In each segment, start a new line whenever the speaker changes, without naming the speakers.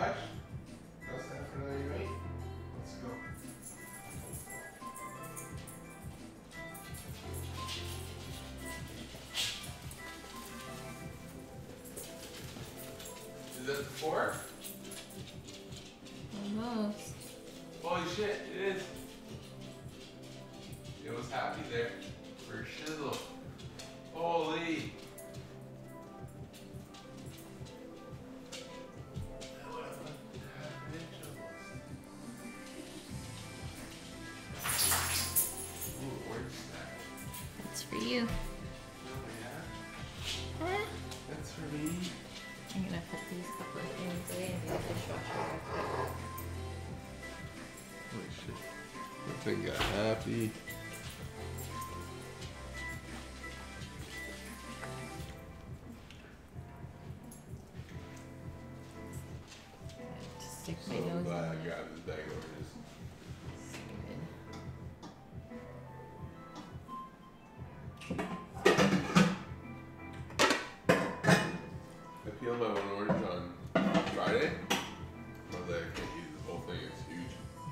touch. Does that for another anyway. Let's go. Is that the four?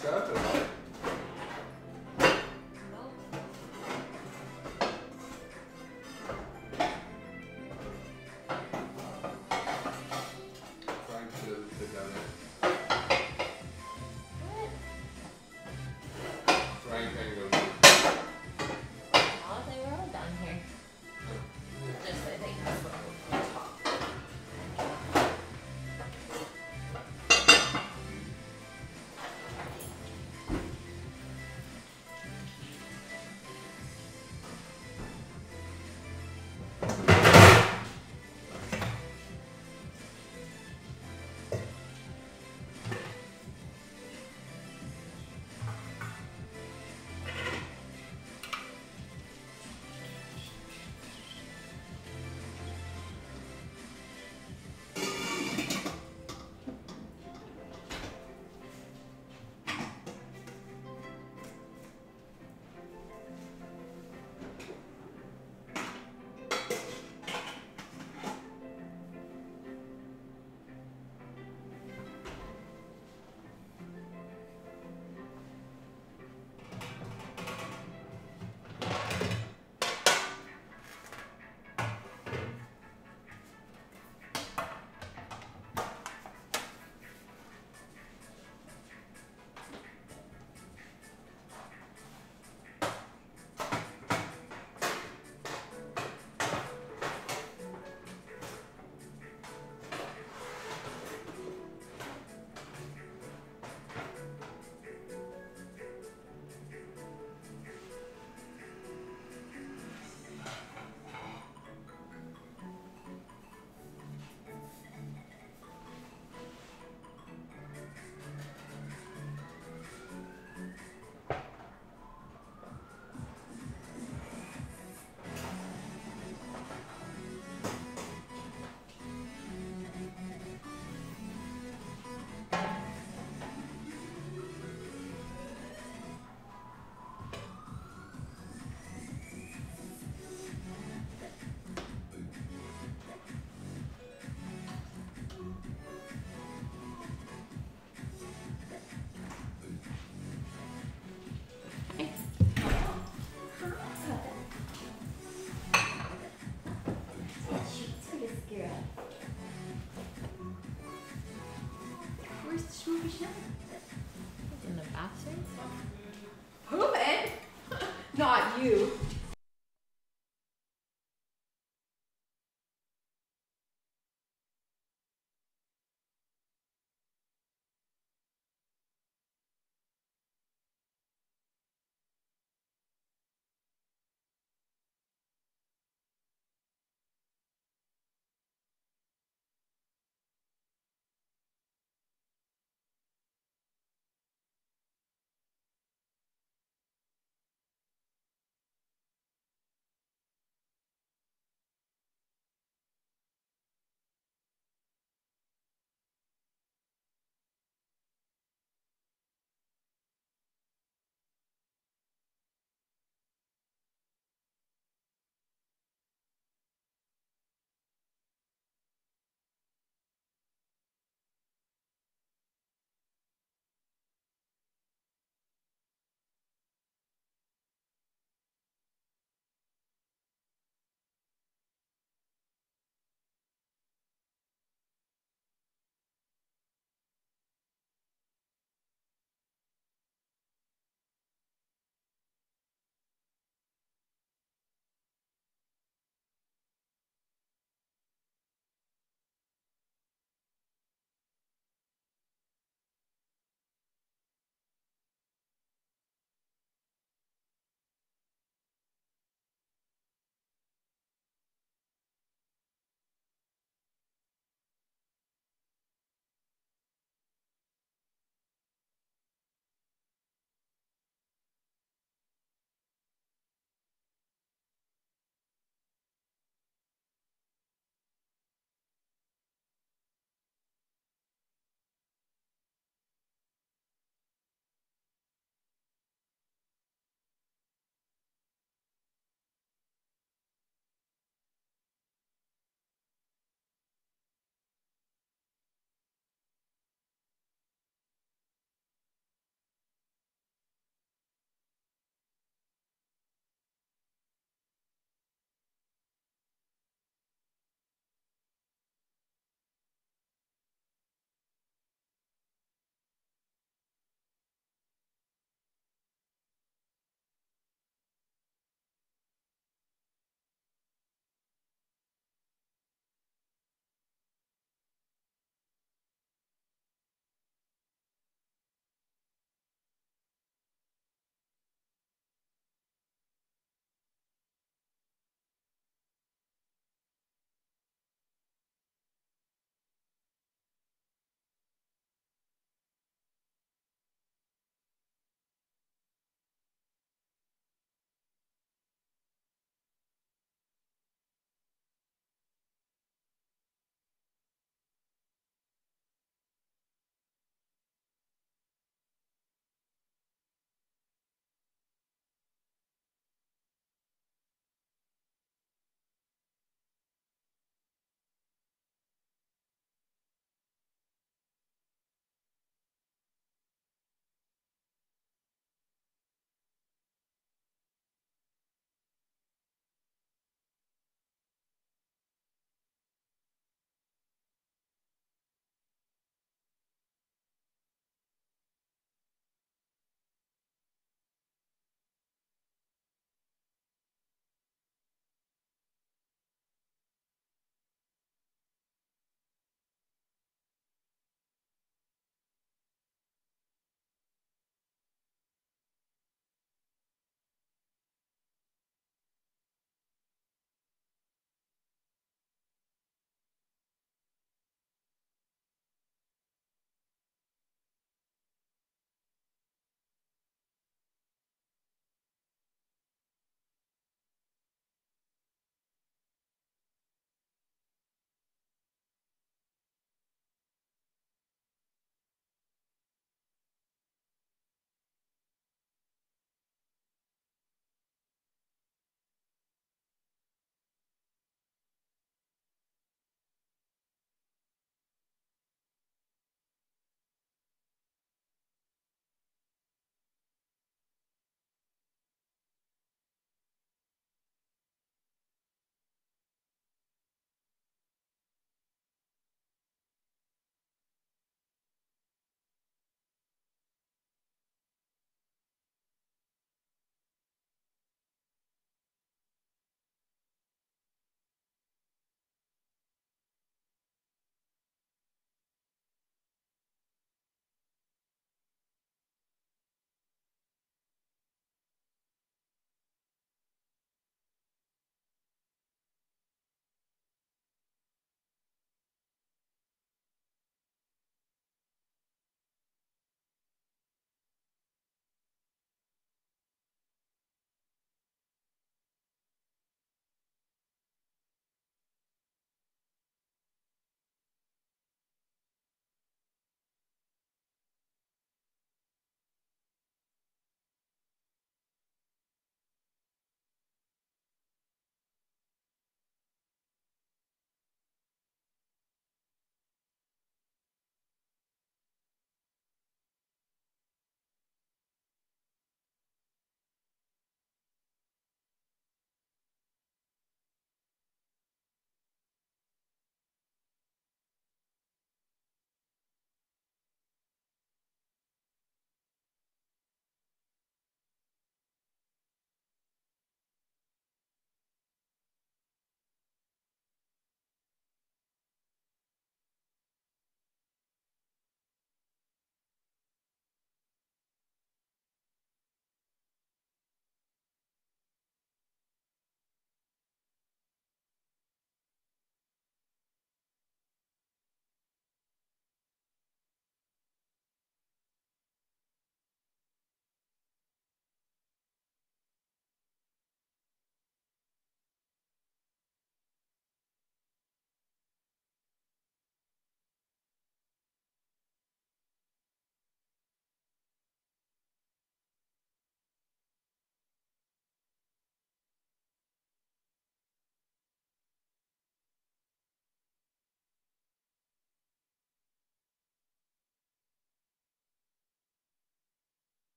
Santa.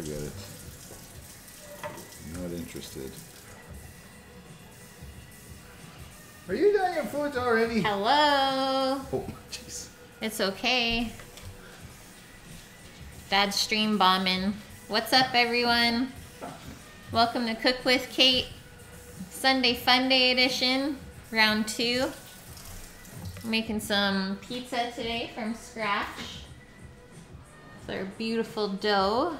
Forget it.
I'm
Not interested. Are you done your food already?
Hello.
Oh, jeez.
It's okay. Dad's stream bombing. What's up, everyone? Welcome to Cook with Kait Sunday Fun Day edition, round two. Making some pizza today from scratch. With our beautiful dough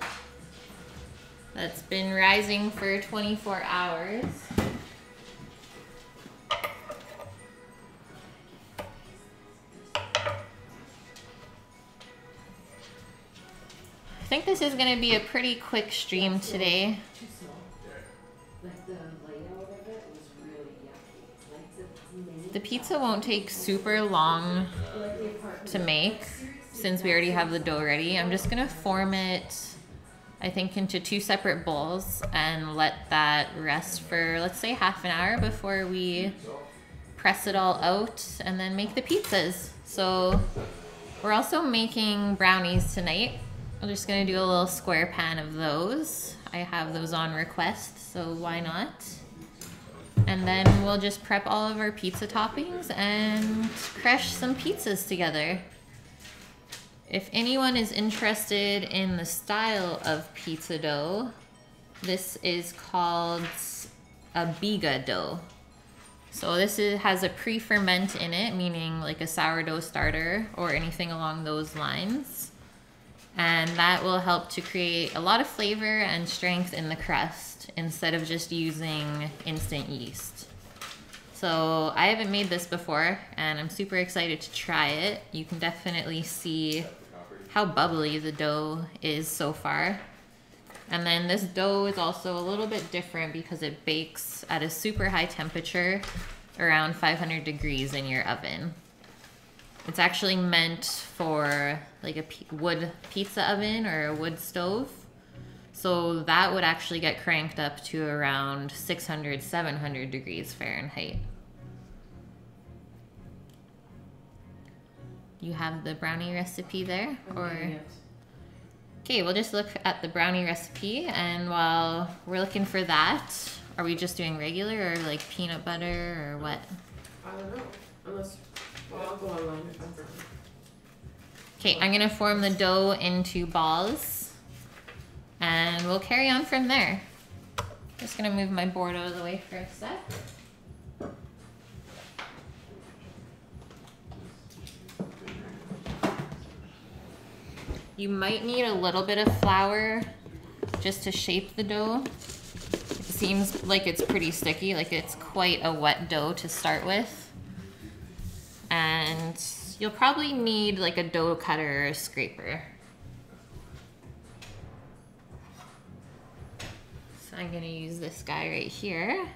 that's been rising for 24 hours. I think this is going to be a pretty quick stream today.
The
pizza won't take super long to make since we already have the dough ready. I'm just gonna form it, I think, into two separate bowls and let that rest for let's say half an hour before we press it all out and then make the pizzas. So we're also making brownies tonight. I'm just gonna do a little square pan of those. I have those on request, so why not? And then we'll just prep all of our pizza toppings and crush some pizzas together. If anyone is interested in the style of pizza dough, this is called a biga dough. So this is, has a pre-ferment in it, meaning like a sourdough starter or anything along those lines. And that will help to create a lot of flavor and strength in the crust instead of just using instant yeast. So I haven't made this before and I'm super excited to try it. You can definitely see how bubbly the dough is so far. And then this dough is also a little bit different because it bakes at a super high temperature, around 500 degrees in your oven. It's actually meant for like a wood pizza oven or a wood stove. So that would actually get cranked up to around 600, 700 degrees Fahrenheit. You have the brownie recipe there? Oh,
or.
Okay, we'll just look at the brownie recipe, and while we're looking for that, are we just doing regular or like peanut butter or what?
I don't know. Unless, well, I'll go online if I'm.
Okay, I'm gonna form the dough into balls, and we'll carry on from there. Just gonna move my board out of the way for a sec. You might need a little bit of flour just to shape the dough. It seems like it's pretty sticky, like it's quite a wet dough to start with. And you'll probably need like a dough cutter or a scraper. So I'm gonna use this guy right here.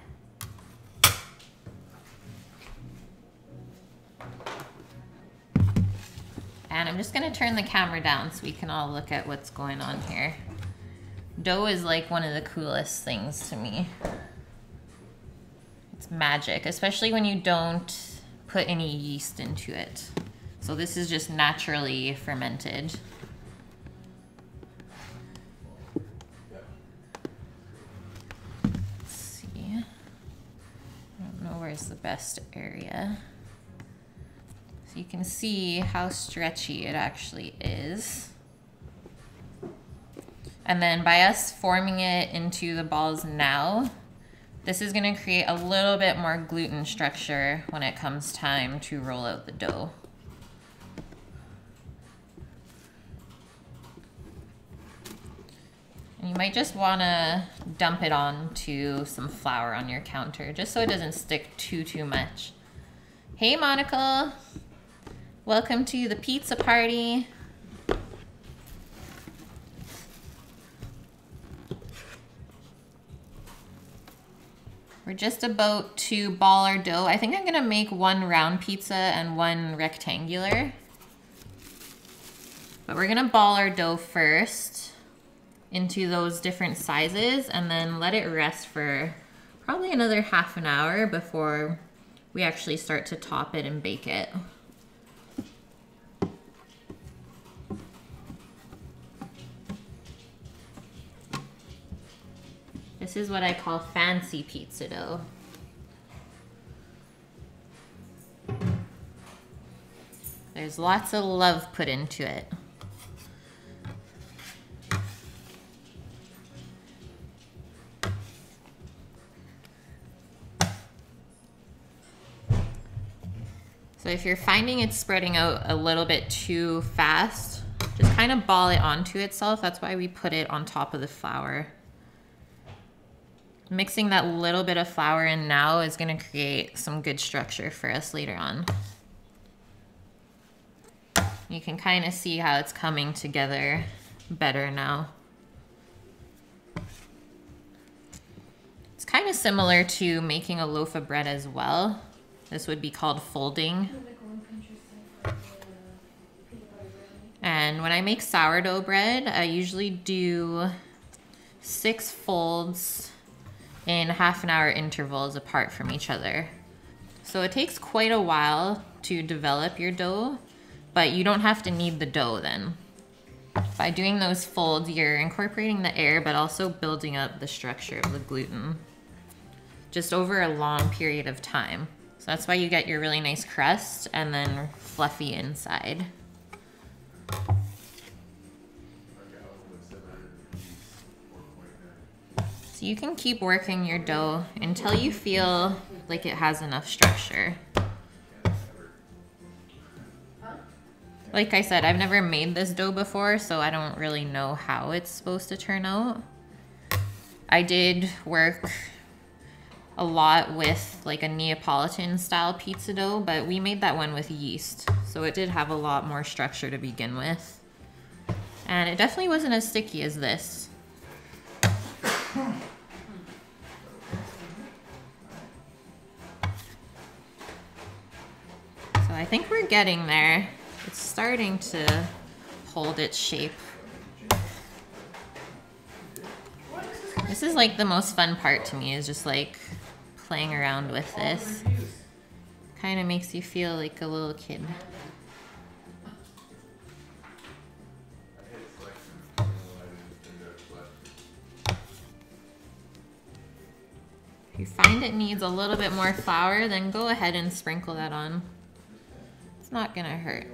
And I'm just gonna turn the camera down so we can all look at what's going on here. Dough is like one of the coolest things to me. It's magic, especially when you don't put any yeast into it. So this is just naturally fermented. Let's see. I don't know where's the best area. So you can see how stretchy it actually is. And then by us forming it into the balls now, this is gonna create a little bit more gluten structure when it comes time to roll out the dough. And you might just wanna dump it onto some flour on your counter, just so it doesn't stick too, too much. Hey, Monica. Welcome to the pizza party. We're just about to ball our dough. I think I'm gonna make one round pizza and one rectangular. But we're gonna ball our dough first into those different sizes and then let it rest for probably another half an hour before we actually start to top it and bake it. This is what I call fancy pizza dough. There's lots of love put into it. So if you're finding it's spreading out a little bit too fast, just kind of ball it onto itself. That's why we put it on top of the flour. Mixing that little bit of flour in now is gonna create some good structure for us later on. You can kind of see how it's coming together better now. It's kind of similar to making a loaf of bread as well. This would be called folding. And when I make sourdough bread, I usually do six folds in half an hour intervals apart from each other. So it takes quite a while to develop your dough, but you don't have to knead the dough then. By doing those folds, you're incorporating the air, but also building up the structure of the gluten just over a long period of time. So that's why you get your really nice crust and then fluffy inside. So you can keep working your dough until you feel like it has enough structure. Like I said, I've never made this dough before, so I don't really know how it's supposed to turn out. I did work a lot with like a Neapolitan style pizza dough, but we made that one with yeast. So it did have a lot more structure to begin with. And it definitely wasn't as sticky as this. I think we're getting there. It's starting to hold its shape. This is like the most fun part to me is just like playing around with this. Kind of makes you feel like a little kid. If you find it needs a little bit more flour, then go ahead and sprinkle that on. Not gonna hurt.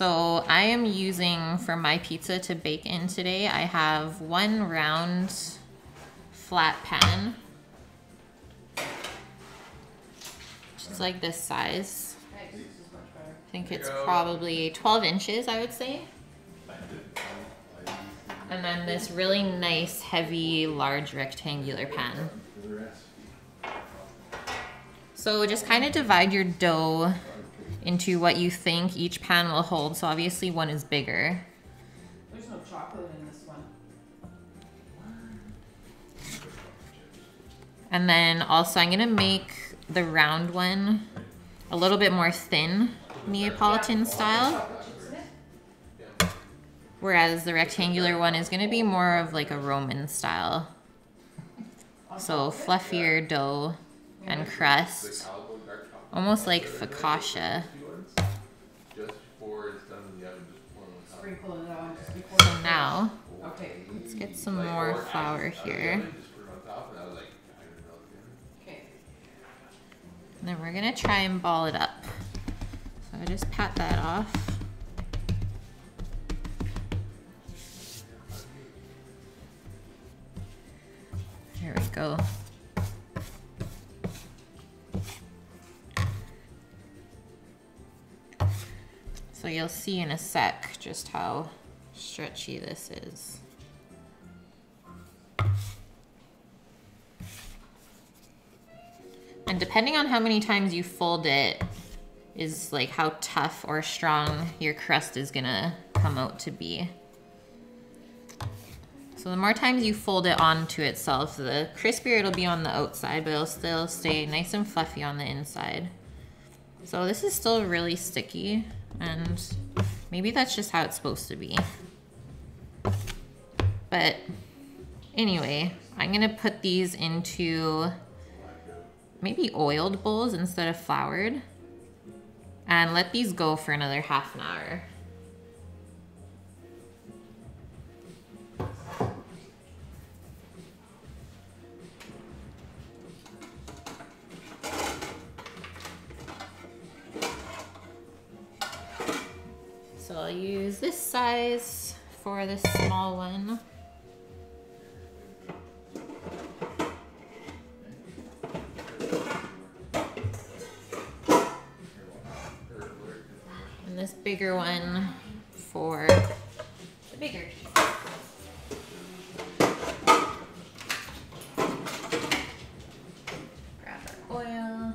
So I am using for my pizza to bake in today, I have one round flat pan. Is like this size. I think it's probably 12 inches, I would say. And then this really nice, heavy, large rectangular pan. So just kind of divide your dough into what you think each pan will hold. So obviously one is bigger.
There's no chocolate in this one.
And then also I'm gonna make the round one a little bit more thin, Neapolitan style. Whereas the rectangular one is gonna be more of like a Roman style. So fluffier dough and crust, almost like focaccia. So now,
Okay,
let's get some more flour here.
And
then we're gonna try and ball it up. So I just pat that off. There we go. So you'll see in a sec just how stretchy this is. And depending on how many times you fold it, is like how tough or strong your crust is gonna come out to be. So the more times you fold it onto itself, the crispier it'll be on the outside, but it'll still stay nice and fluffy on the inside. So this is still really sticky, and maybe that's just how it's supposed to be. But anyway, I'm gonna put these into maybe oiled bowls instead of floured and let these go for another half an hour. So I'll use this size for the small one. And this bigger one for the bigger. Grab our oil.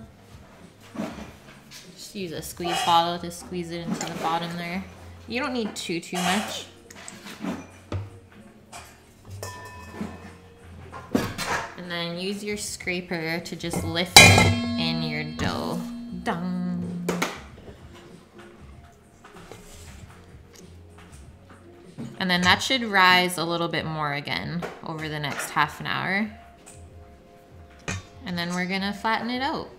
Just use a squeeze bottle to squeeze it into the bottom there. You don't need too, too much. And then use your scraper to just lift in your dough. Dung. And then that should rise a little bit more again over the next half an hour. And then we're gonna flatten it out.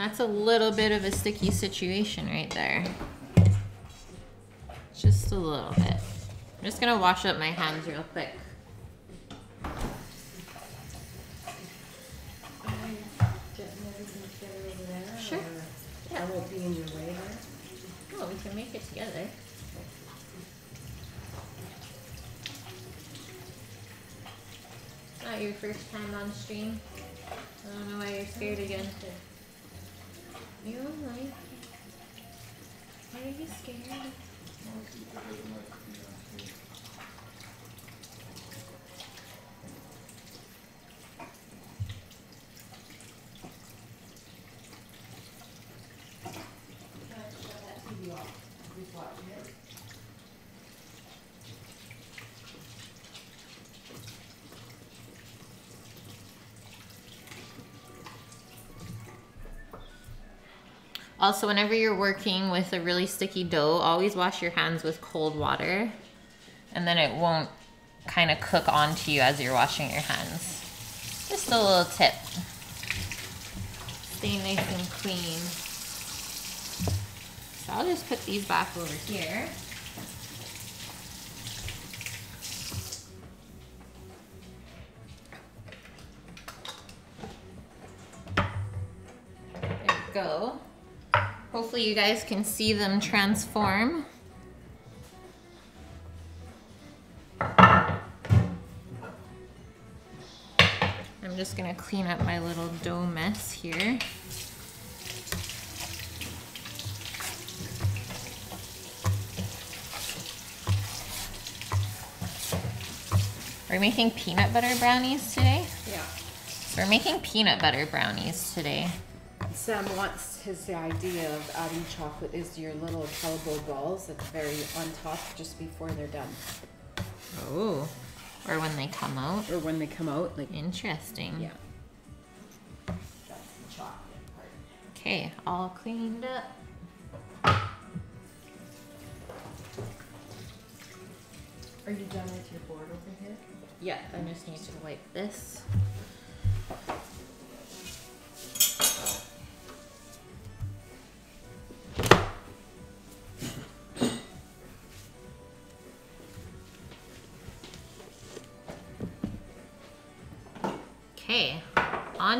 That's a little bit of a sticky situation right there. Just a little bit. I'm just gonna wash up my hands real quick.
Getting everything together over there?
Sure. Yeah.
I won't be in your way there.
Oh, we can make it together. Not your first time on stream. I don't know why you're scared again. You alright? Why are you scared? Also, whenever you're working with a really sticky dough, always wash your hands with cold water, and then it won't kind of cook onto you as you're washing your hands. Just a little tip. Stay nice and clean. So I'll just put these back over here. Hopefully you guys can see them transform. I'm just gonna clean up my little dough mess here. We're making peanut butter brownies today.
Yeah.
We're making peanut butter brownies today.
Sam wants his idea of adding chocolate is your little Haribo balls at the very on top just before they're done.
Oh. Or when they come out.
Or when they come out, like
Interesting.
yeah. That's the chocolate part.
Okay, all cleaned up.
Are you done with your board over here?
Yeah, I just need to wipe this.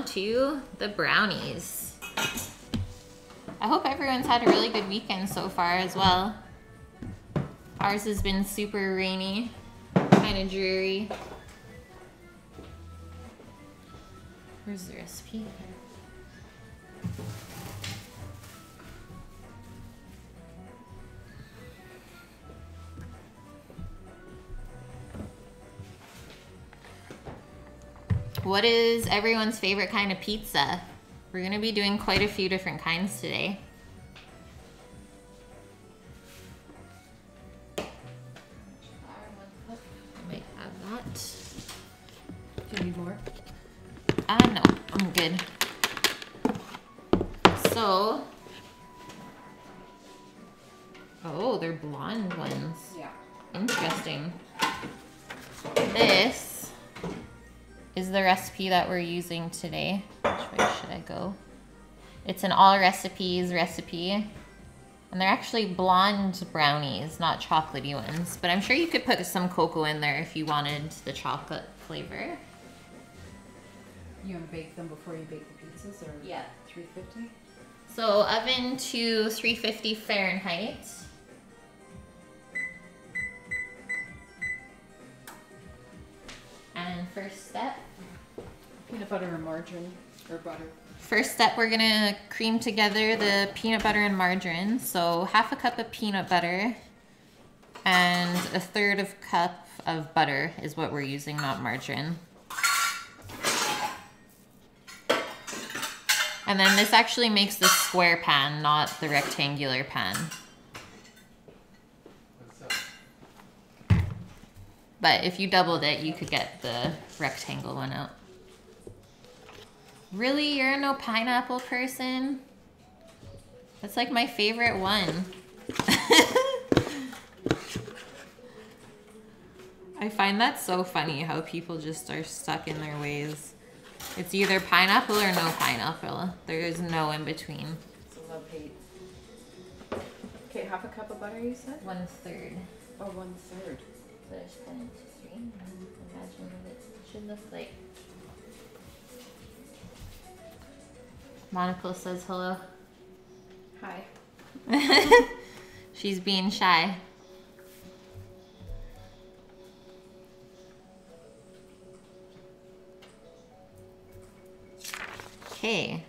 To the brownies. I hope everyone's had a really good weekend so far as well. Ours has been super rainy, kind of dreary. Where's the recipe? What is everyone's favorite kind of pizza? We're gonna be doing quite a few different kinds today. Is the recipe that we're using today. Which way should I go? It's an all recipes recipe. And they're actually blonde brownies, not chocolatey ones. But I'm sure you could put some cocoa in there if you wanted the chocolate flavor.
You want to bake them before you bake the pizzas, or
Yeah.
350?
So oven to 350 Fahrenheit. First step,
Peanut butter or margarine or butter.
first step we're gonna cream together the peanut butter and margarine. So half a cup of peanut butter and a third of cup of butter is what we're using, not margarine. And then this actually makes the square pan, not the rectangular pan.
What's up?
But if you doubled it, you could get the rectangle one out. Really? You're no pineapple person? That's like my favorite one. I find that so funny how people just are stuck in their ways. It's either pineapple or no pineapple. There is no in between.
Love hate. Okay, half a cup of butter, you said?
One third.
Oh, one third.
So I just cut into Imagine what it should look like. Monaco says hello.
Hi.
She's being shy. Okay,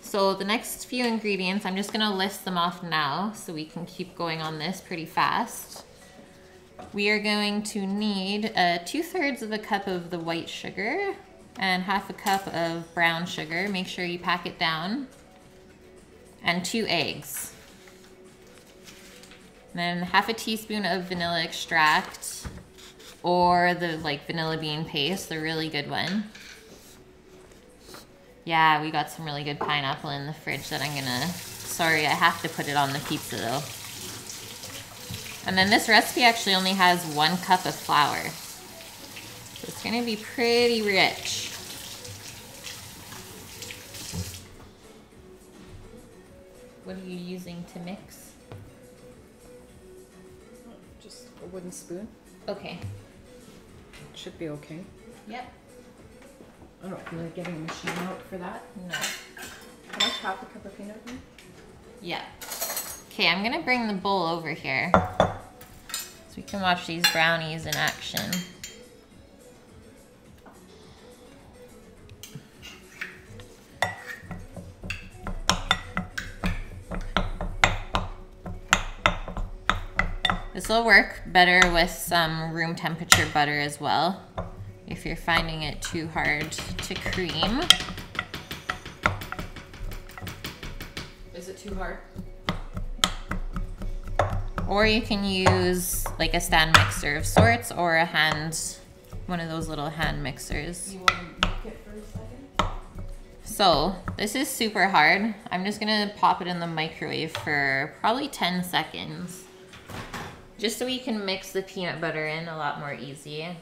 so the next few ingredients, I'm just gonna list them off now so we can keep going on this pretty fast. We are going to need uh, two thirds of a cup of the white sugar and half a cup of brown sugar. Make sure you pack it down. And two eggs. Then half a teaspoon of vanilla extract or the like vanilla bean paste, the really good one. Yeah, we got some really good pineapple in the fridge that I'm gonna, sorry, I have to put it on the pizza though. And then this recipe actually only has one cup of flour. So it's gonna be pretty rich. What are you using to mix?
Just a wooden spoon.
Okay.
Should be okay.
Yep.
I don't feel like getting a machine out for that.
No.
How much half a cup of peanut butter?
Yeah. Okay, I'm gonna bring the bowl over here so we can watch these brownies in action. This will work better with some room temperature butter as well if you're finding it too hard to cream.
Is it too hard?
Or you can use like a stand mixer of sorts or a hand, one of those little hand mixers.
You want to make it for a second?
So this is super hard. I'm just gonna pop it in the microwave for probably 10 seconds. Just so we can mix the peanut butter in a lot more easy.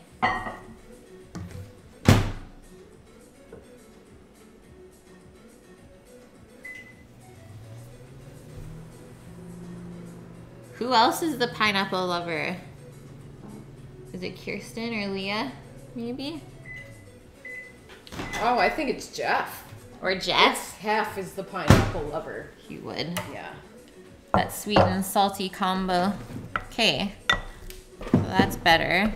Who else is the pineapple lover? Is it Kirsten or Leah? Maybe?
Oh, I think it's Jeff.
Or Jeff?
It's half is the pineapple lover.
You would.
Yeah.
That sweet and salty combo. Okay. So that's better.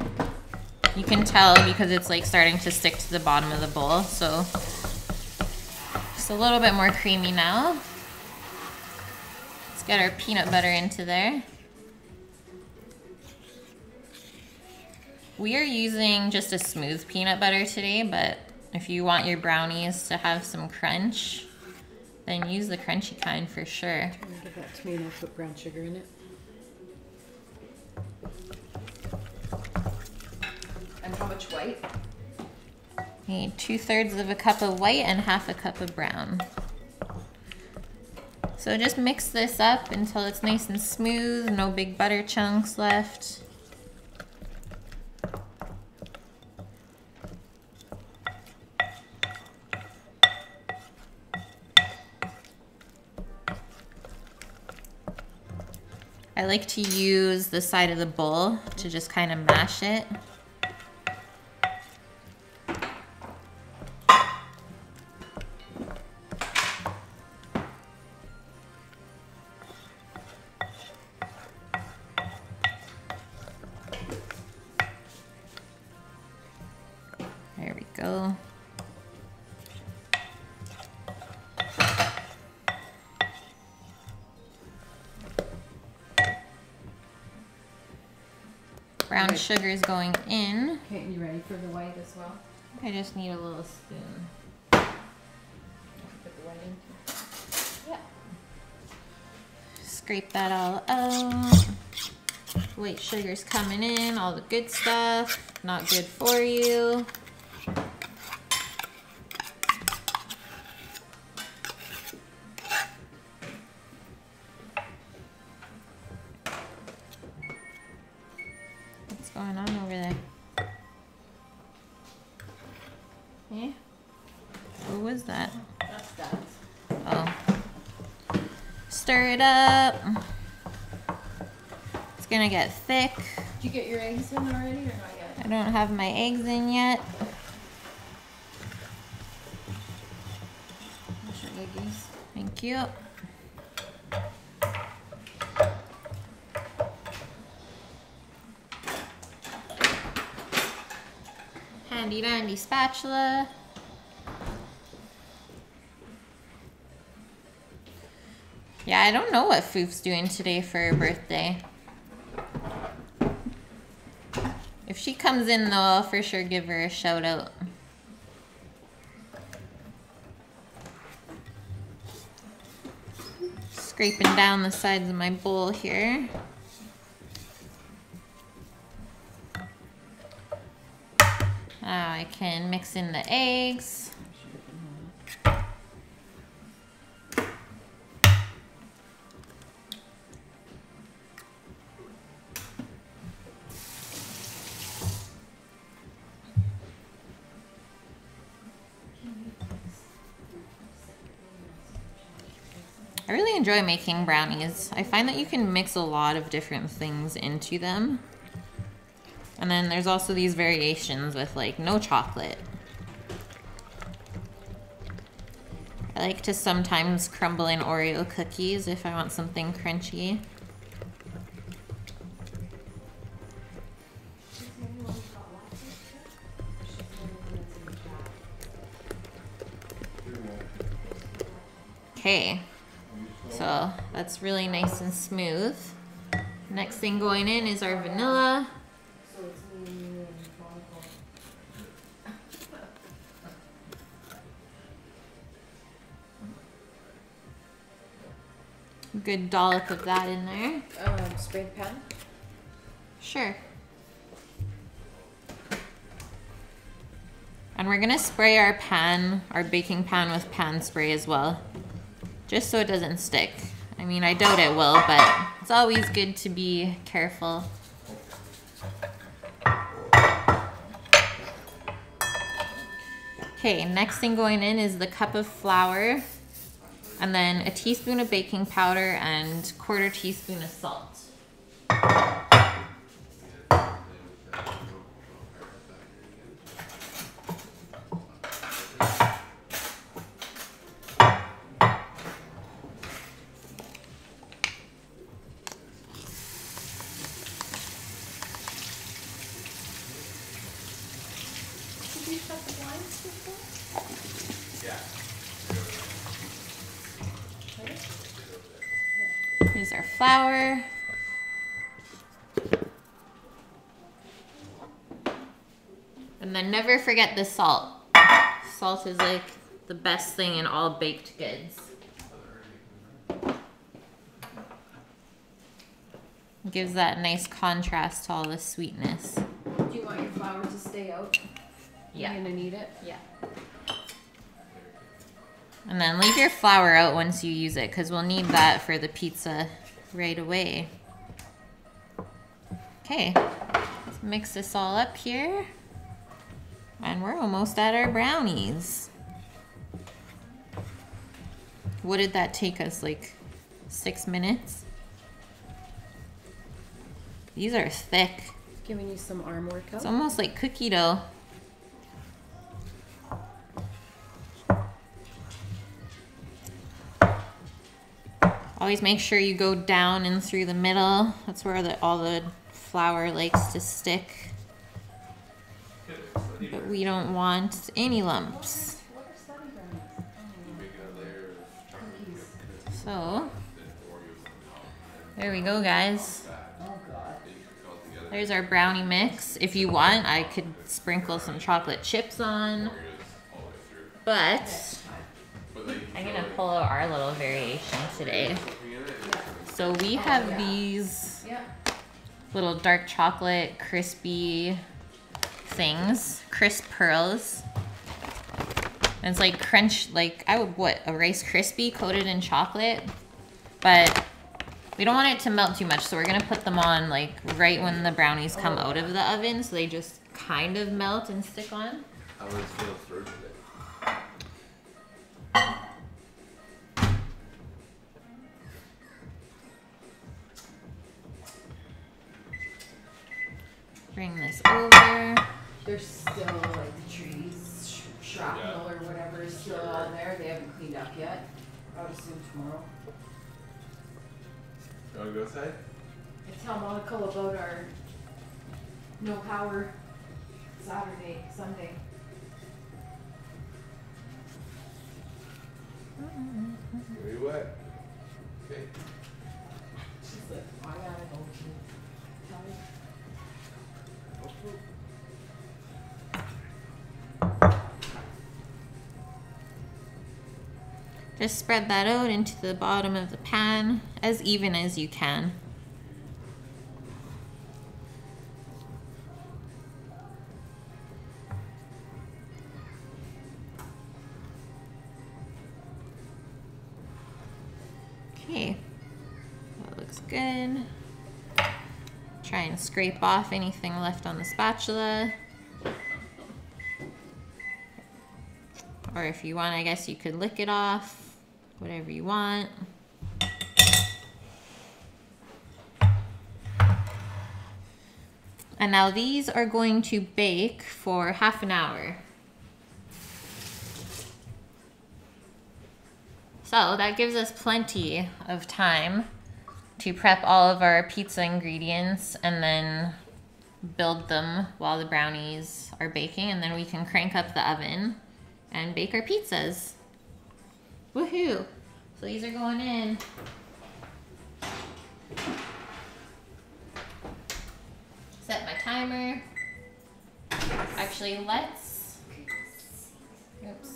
You can tell because it's like starting to stick to the bottom of the bowl. So It's a little bit more creamy now. Let's get our peanut butter into there. We are using just a smooth peanut butter today, but if you want your brownies to have some crunch, then use the crunchy kind for sure.
Give that to me and I'll put brown sugar in it. And how much white?
Need two thirds of a cup of white and half a cup of brown. So just mix this up until it's nice and smooth, no big butter chunks left. I like to use the side of the bowl to just kind of mash it. Brown
Okay.
sugar is going in.
Okay, you ready for the white as well?
I just need a little spoon.
Put the white in. Yeah.
Scrape that all out. White sugar's coming in, all the good stuff. Not good for you. Gonna get thick.
Did you get your eggs in already or not yet?
I don't have my eggs in yet.
What's your eggies?
Thank you. Handy dandy spatula. Yeah, I don't know what Foof's doing today for her birthday. If she comes in though, I'll for sure give her a shout out. Scraping down the sides of my bowl here. Now I can mix in the eggs. Enjoy making brownies. I find that you can mix a lot of different things into them. And then there's also these variations with like no chocolate. I like to sometimes crumble in Oreo cookies if I want something crunchy. Okay, that's really nice and smooth. Next thing going in is our vanilla. Good dollop of that in there.
Um, spray the pan.
Sure. And we're gonna spray our pan, our baking pan with pan spray as well. Just so it doesn't stick. I mean, I doubt it will, but it's always good to be careful. Okay, next thing going in is the cup of flour, and then a teaspoon of baking powder and quarter teaspoon of salt.
Yeah.
flour. And never forget the salt. Salt is like the best thing in all baked goods. Gives that nice contrast to all the sweetness.
Do you want your flour to stay out?
Yeah.
You're gonna need it?
Yeah. And then leave your flour out once you use it because we'll need that for the pizza right away. Okay, let's mix this all up here. And we're almost at our brownies. What did that take us? Like six minutes? These are thick.
Giving you some arm workout.
It's almost like cookie dough. Always make sure you go down and through the middle. That's where the, all the flour likes to stick. But we don't want any lumps. So, there we go, guys. There's our brownie mix. If you want, I could sprinkle some chocolate chips on. But I'm gonna pull out our little variation today. So we have these little dark chocolate crispy things, crisp pearls. And it's like crunch, like I would what a Rice Krispie coated in chocolate, but we don't want it to melt too much, so we're gonna put them on like right when the brownies come out of the oven, so they just kind of melt and stick on.
How was feel through today?
Bring this over.
There's still like the trees, sh- shrapnel or whatever is still on there. They haven't cleaned up yet. I would assume tomorrow.
You wanna go outside?
I tell Monica about our no power Saturday, Sunday.
Where you at? Okay.
She's like, I gotta go
Just spread that out into the bottom of the pan as even as you can. Okay, that looks good. Try and scrape off anything left on the spatula. Or if you want, I guess you could lick it off, whatever you want. And now these are going to bake for half an hour. So that gives us plenty of time to prep all of our pizza ingredients and then build them while the brownies are baking and then we can crank up the oven and bake our pizzas. Woohoo! So these are going in. Set my timer. Actually, let's. Oops.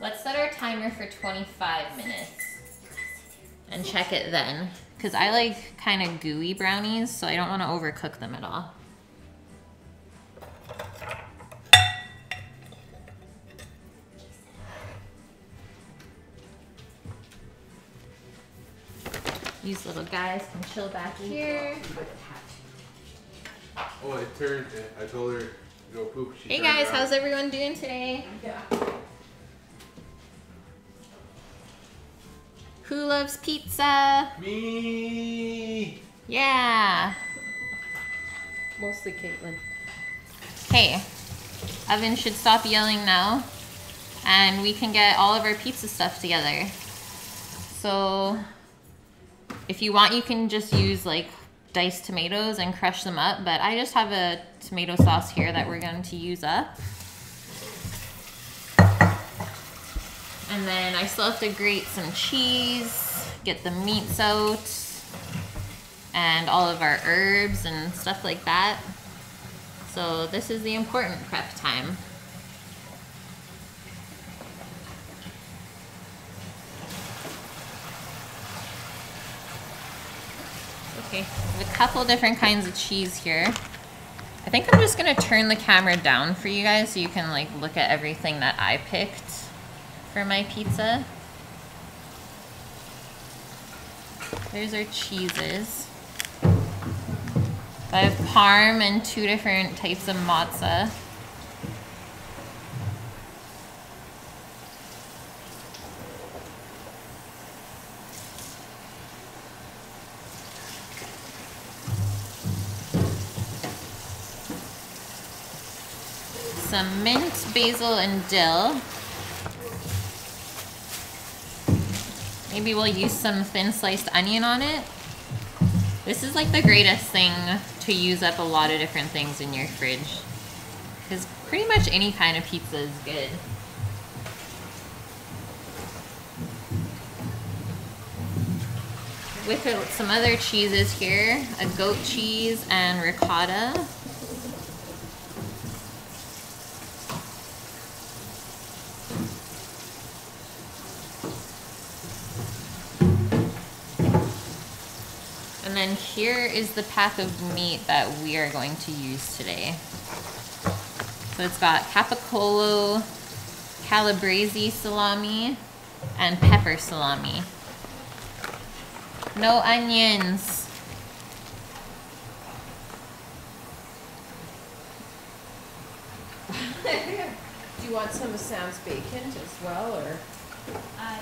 Let's set our timer for 25 minutes and check it then. Because I like kind of gooey brownies, so I don't want to overcook them at all. These little guys can chill back here.
Oh, I turned. I told her to go poop. She
Hey guys,
around.
how's everyone doing today?
Yeah.
Who loves pizza?
Me.
Yeah.
Mostly Kaitlin.
Hey, oven should stop yelling now, and we can get all of our pizza stuff together. So, if you want, you can just use like diced tomatoes and crush them up, but I just have a tomato sauce here that we're going to use up. And then I still have to grate some cheese, get the meats out and all of our herbs and stuff like that. So this is the important prep time. Okay, a couple different kinds of cheese here. I think I'm just gonna turn the camera down for you guys so you can like look at everything that I picked for my pizza. There's our cheeses. I have parm and two different types of mozza. Some mint, basil, and dill. Maybe we'll use some thin sliced onion on it. This is like the greatest thing to use up a lot of different things in your fridge. Because pretty much any kind of pizza is good. With uh, some other cheeses here, a goat cheese and ricotta. And then here is the pack of meat that we are going to use today. So it's got capicolo, calabrese salami, and pepper salami. No onions.
Do you want some of Sam's bacon as well, or?
Uh,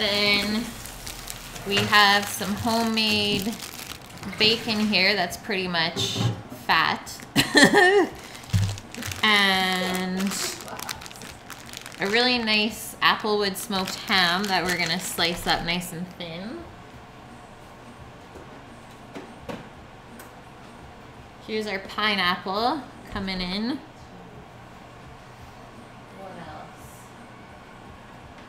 Then we have some homemade bacon here that's pretty much fat. and a really nice applewood smoked ham that we're gonna slice up nice and thin. Here's our pineapple coming in. What else?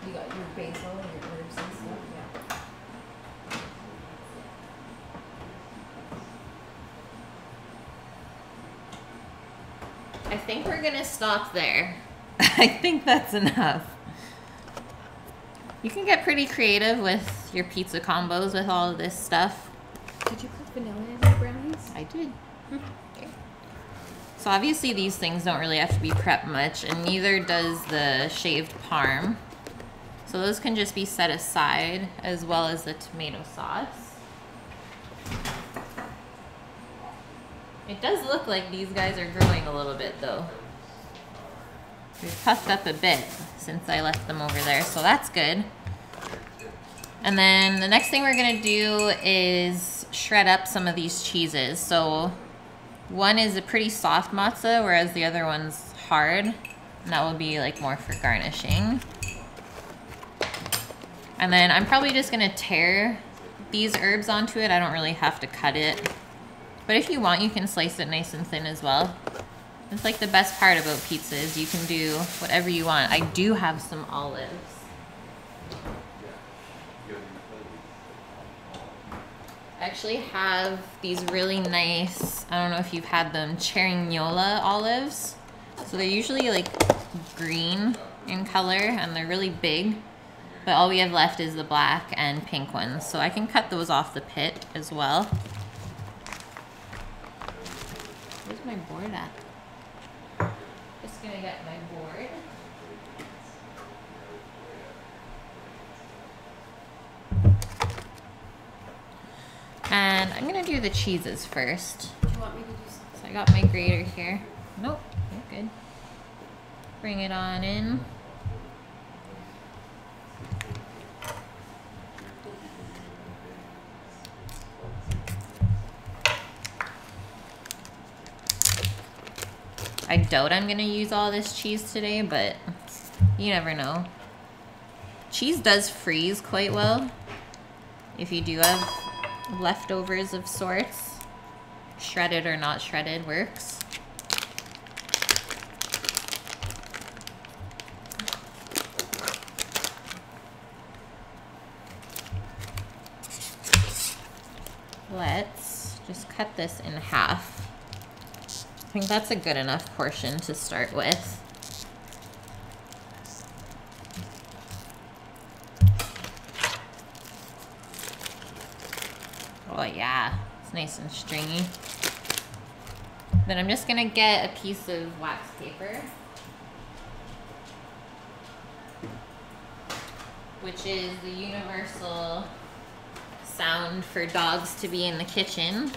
You got your basil and your herbs and stuff, yeah.
I think we're gonna stop there. I think that's enough. You can get pretty creative with your pizza combos with all of this stuff.
Did you put vanilla in your brownies?
I did. Hmm, okay. So obviously these things don't really have to be prepped much, and neither does the shaved parm. So those can just be set aside, as well as the tomato sauce. It does look like these guys are growing a little bit though. They've puffed up a bit since I left them over there, so that's good. And then the next thing we're gonna do is shred up some of these cheeses. So one is a pretty soft mozza, whereas the other one's hard. And that will be like more for garnishing. And then I'm probably just gonna tear these herbs onto it. I don't really have to cut it. But if you want, you can slice it nice and thin as well. It's like the best part about pizza is you can do whatever you want. I do have some olives. I actually have these really nice, I don't know if you've had them, Cerignola olives. So they're usually like green in color and they're really big. But all we have left is the black and pink ones. So I can cut those off the pit as well. Where's my board at? Just gonna get my board. And I'm gonna do the cheeses first.
Do you want me to do something?
So I got my grater here. Nope, you're good. Bring it on in. I doubt I'm going to use all this cheese today, but you never know. Cheese does freeze quite well if you do have leftovers of sorts. Shredded or not shredded works. Let's just cut this in half. I think that's a good enough portion to start with. Oh yeah, it's nice and stringy. Then I'm just gonna get a piece of wax paper. Which is the universal sound for dogs to be in the kitchen.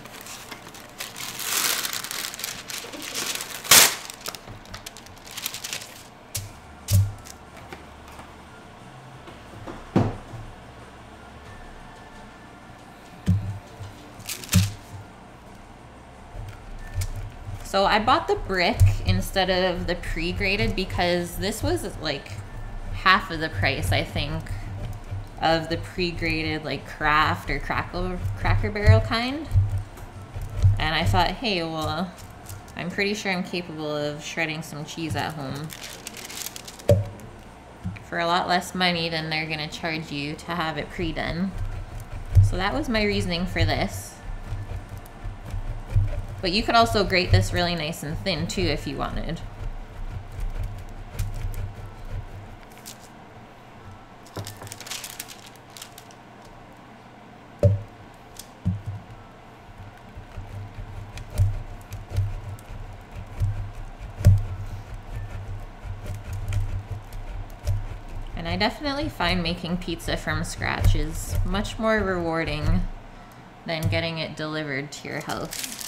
So I bought the brick instead of the pre-graded because this was like half of the price, I think, of the pre-graded like Kraft or crackle cracker barrel kind. And I thought, hey, well, I'm pretty sure I'm capable of shredding some cheese at home for a lot less money than they're gonna charge you to have it pre-done. So that was my reasoning for this. But you could also grate this really nice and thin too if you wanted. And I definitely find making pizza from scratch is much more rewarding than getting it delivered to your house.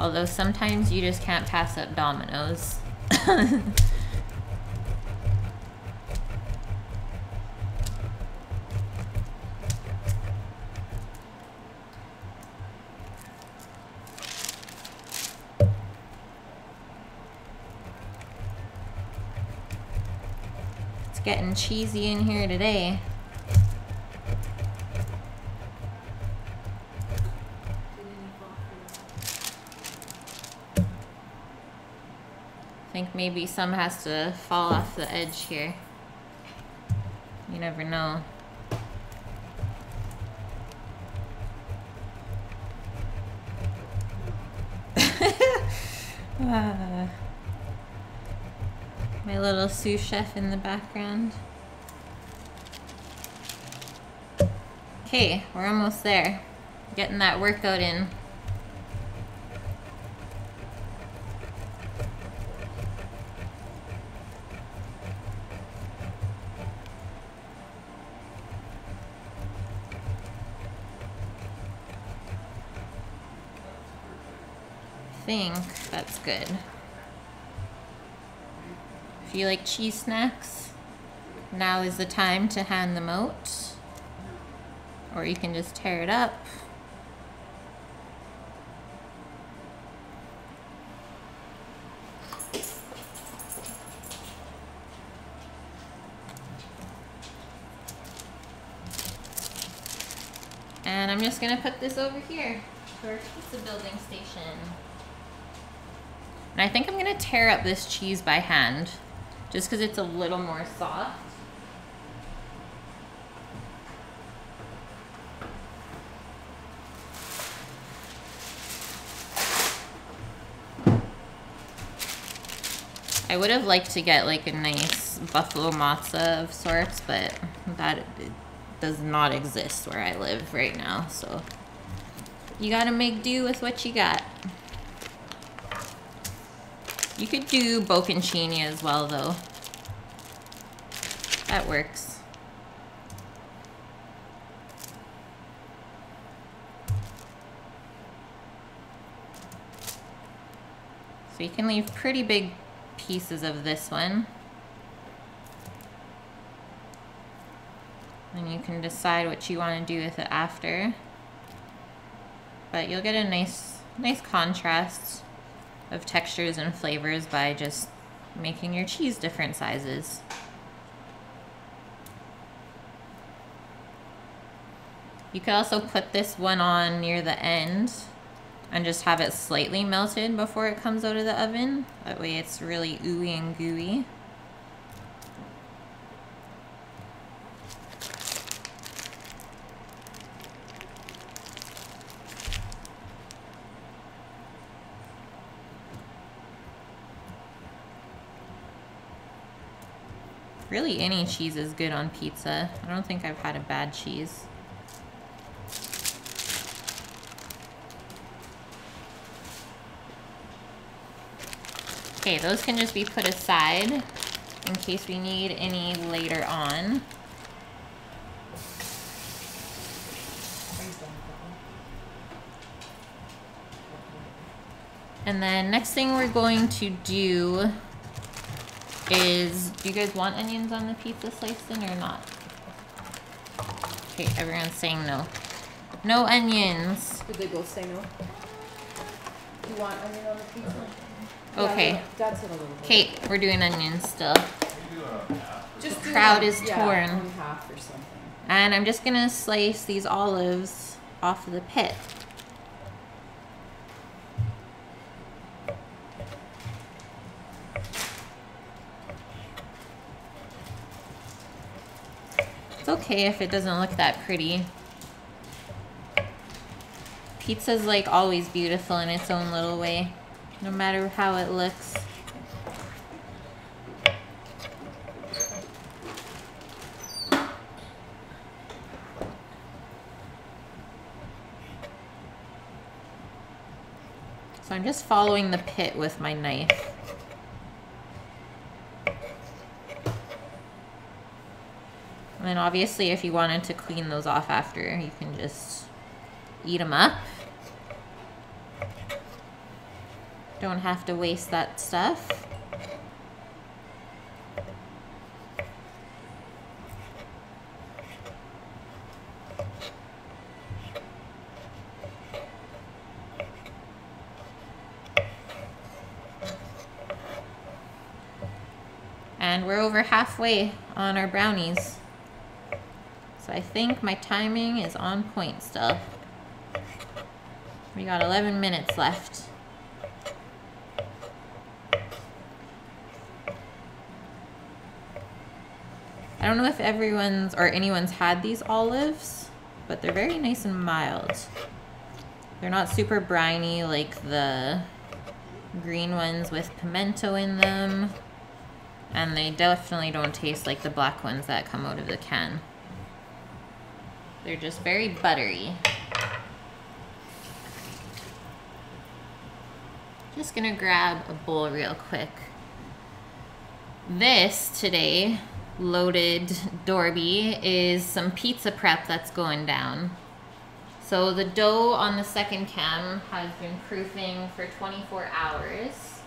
Although sometimes you just can't pass up Domino's. it's getting cheesy in here today. Maybe some has to fall off the edge here. You never know. Ah. my little sous chef in the background. Okay, we're almost there. Getting that workout in. Good. If you like cheese snacks, now is the time to hand them out. Or you can just tear it up. And I'm just gonna put this over here for our pizza building station. And I think I'm gonna tear up this cheese by hand, just because it's a little more soft. I would have liked to get like a nice buffalo mozza of sorts, but that does not exist where I live right now, so you gotta make do with what you got. You could do bocconcini as well, though. That works. So you can leave pretty big pieces of this one. And you can decide what you want to do with it after. But you'll get a nice, nice contrast of textures and flavors by just making your cheese different sizes. You could also put this one on near the end and just have it slightly melted before it comes out of the oven. That way it's really ooey and gooey. Really, any cheese is good on pizza. I don't think I've had a bad cheese. Okay, those can just be put aside in case we need any later on. And then next thing we're going to do is, do you guys want onions on the pizza sliced in or not? Okay, everyone's saying no. No onions.
Did they both say no? You want onion on the pizza?
Okay.
Yeah, that's it a little bit.
Kait, we're doing onions still.
Just do
crowd is
yeah,
torn.
one half or something.
And I'm just gonna slice these olives off of the pit. Okay if it doesn't look that pretty. Pizza's like always beautiful in its own little way, no matter how it looks. So I'm just following the pit with my knife. Then obviously if you wanted to clean those off after, you can just eat them up. Don't have to waste that stuff. And we're over halfway on our brownies. I think my timing is on point still. We got 11 minutes left. I don't know if everyone's or anyone's had these olives, but they're very nice and mild. They're not super briny like the green ones with pimento in them. And they definitely don't taste like the black ones that come out of the can. They're just very buttery. Just gonna grab a bowl real quick. This today, loaded Dorby, is some pizza prep that's going down. So the dough on the second cam has been proofing for 24 hours.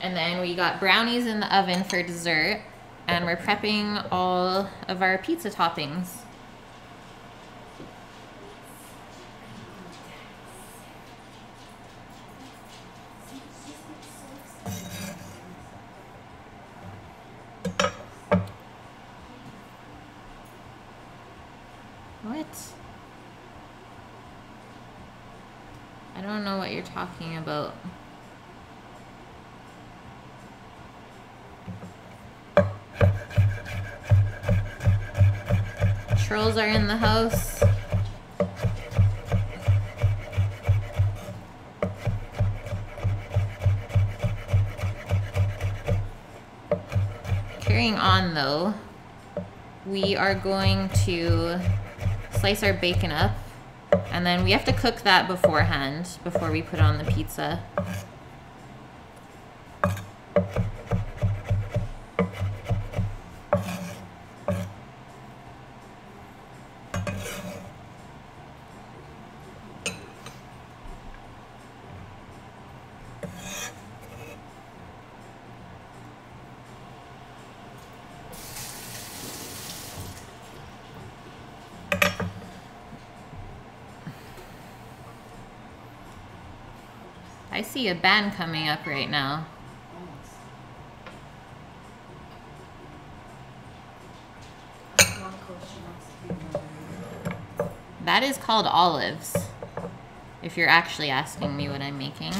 And then we got brownies in the oven for dessert. And we're prepping all of our pizza toppings. What? I don't know what you're talking about. Trolls are in the house. Carrying on though, we are going to slice our bacon up and then we have to cook that beforehand before we put on the pizza. See a band coming up right now. That is called olives. If you're actually asking me what I'm making.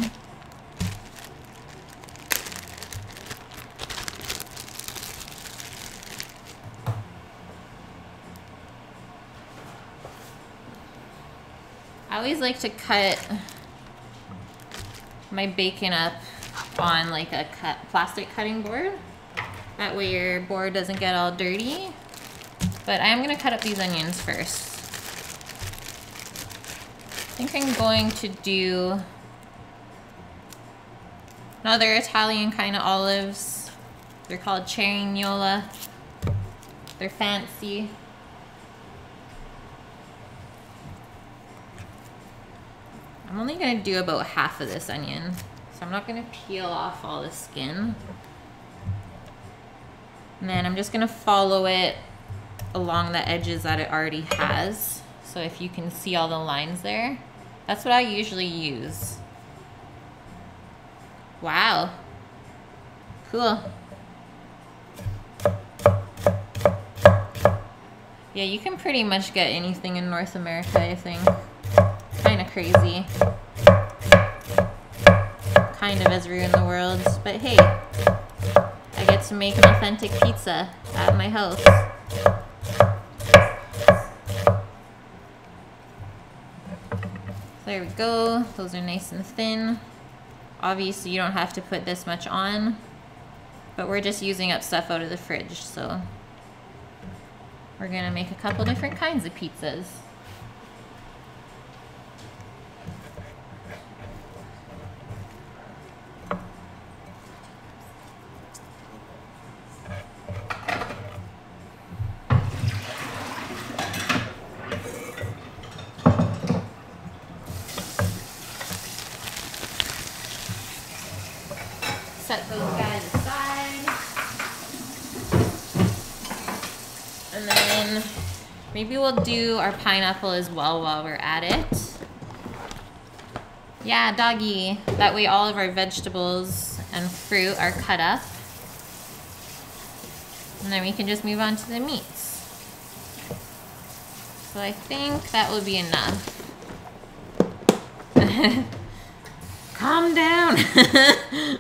I always like to cut my bacon up on like a cut plastic cutting board. That way your board doesn't get all dirty. But I'm gonna cut up these onions first. I think I'm going to do another Italian kind of olives. They're called Cerignola. They're fancy. I'm only gonna do about half of this onion. So I'm not gonna peel off all the skin. And then I'm just gonna follow it along the edges that it already has. So if you can see all the lines there, that's what I usually use. Wow. Cool. Yeah, you can pretty much get anything in North America, I think. Kind of crazy. Kind of as in the world, but hey, I get to make an authentic pizza at my house. There we go. Those are nice and thin. Obviously, you don't have to put this much on, but we're just using up stuff out of the fridge, so we're gonna make a couple different kinds of pizzas. Set those guys aside. And then maybe we'll do our pineapple as well while we're at it. Yeah, doggy. That way all of our vegetables and fruit are cut up. And then we can just move on to the meats. So I think that will be enough. Calm down.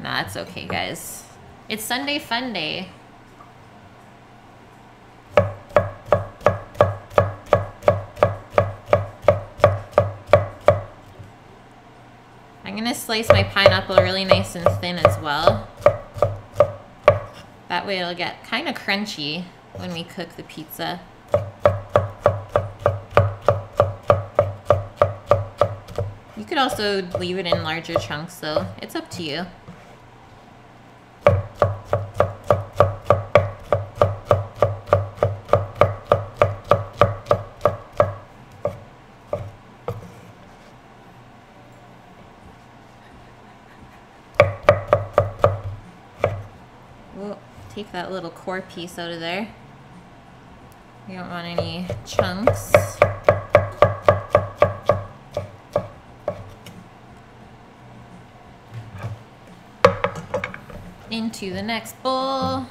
nah, it's okay, guys. It's Sunday fun day. I'm gonna slice my pineapple really nice and thin as well. That way it'll get kind of crunchy when we cook the pizza. You could also leave it in larger chunks though. It's up to you. We'll that little core piece out of there. We don't want any chunks. Into the next bowl.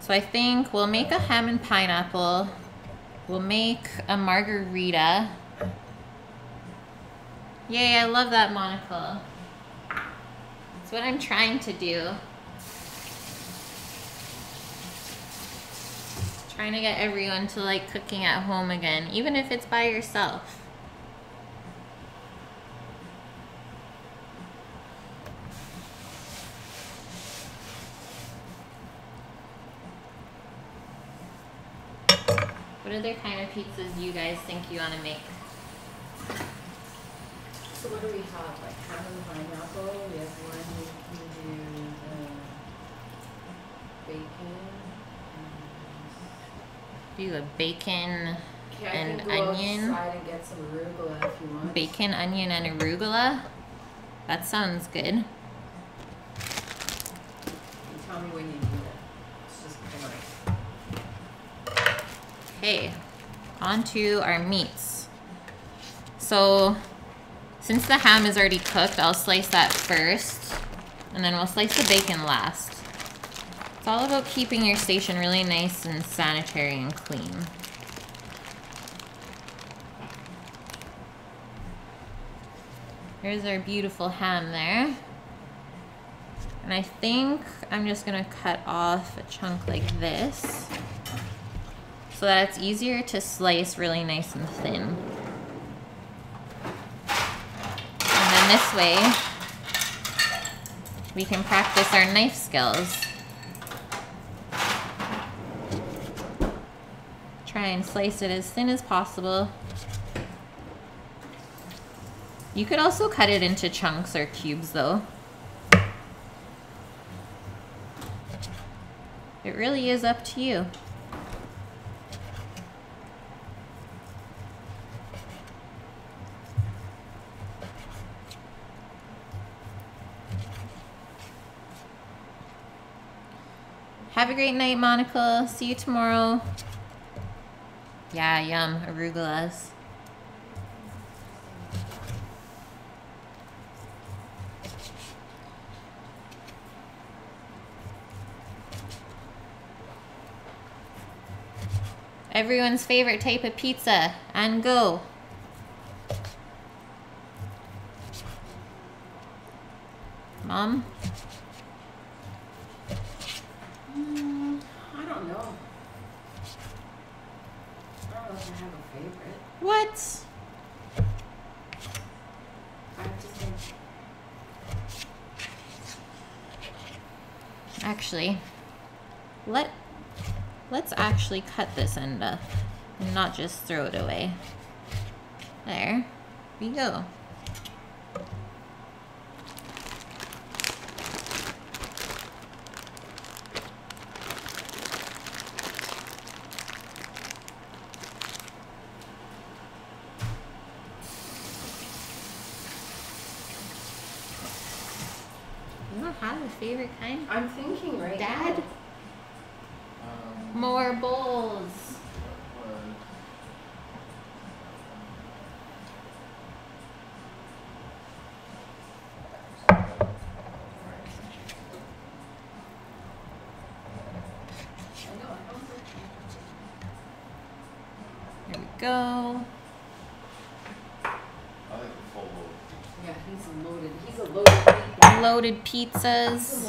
So I think we'll make a ham and pineapple. We'll make a margarita. Yay, I love that monocle. That's what I'm trying to do. Trying to get everyone to like cooking at home again, even if it's by yourself. What other kind of pizzas do you guys think you want to make?
So what do we have, like ham and pineapple, we have one, we can do the bacon.
Do a bacon,
Okay,
And onion.
and get some arugula if you want.
bacon, onion, and arugula. That sounds good.
And tell me when you need it. It's just boring.
Okay, on to our meats. So, since the ham is already cooked, I'll slice that first, and then we'll slice the bacon last. It's all about keeping your station really nice and sanitary and clean. Here's our beautiful ham there. And I think I'm just gonna cut off a chunk like this so that it's easier to slice really nice and thin. This way, we can practice our knife skills. Try and slice it as thin as possible. You could also cut it into chunks or cubes though. It really is up to you. Great night, Monica. See you tomorrow. Yeah, yum. Arugulas. Everyone's favorite type of pizza. And go. Mom?
Mm, I don't know. I don't know if I have a favorite.
What? Actually, let let's actually cut this end up and not just throw it away. There we go. You don't have a favorite kind?
I'm thinking right
Dad?
now.
More bowls.
I know, I don't think-
Here we go.
I like the full load.
Yeah, he's a loaded, he's a loaded
pizzas.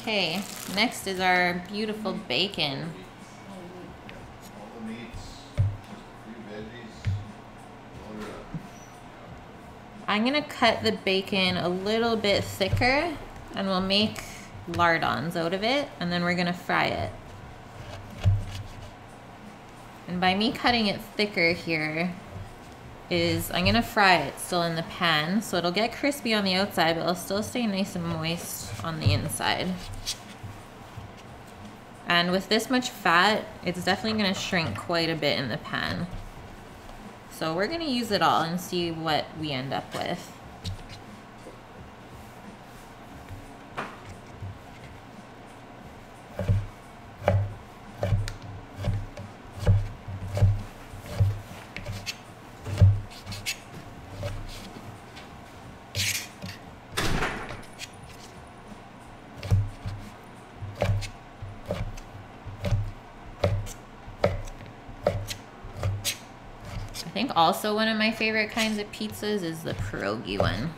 Okay, next is our beautiful bacon. I'm gonna cut the bacon a little bit thicker and we'll make lardons out of it and then we're gonna fry it. And by me cutting it thicker here is I'm gonna fry it still in the pan so it'll get crispy on the outside but it'll still stay nice and moist on the inside. And with this much fat, it's definitely gonna shrink quite a bit in the pan. So we're gonna use it all and see what we end up with. I think also one of my favorite kinds of pizzas is the pierogi one.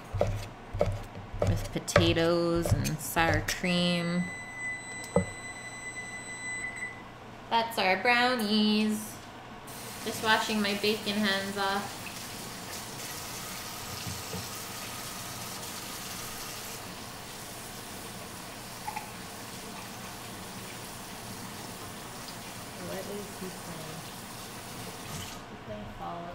With potatoes and sour cream. That's our brownies. Just washing my bacon hands off. What is he playing? He's playing Fallout.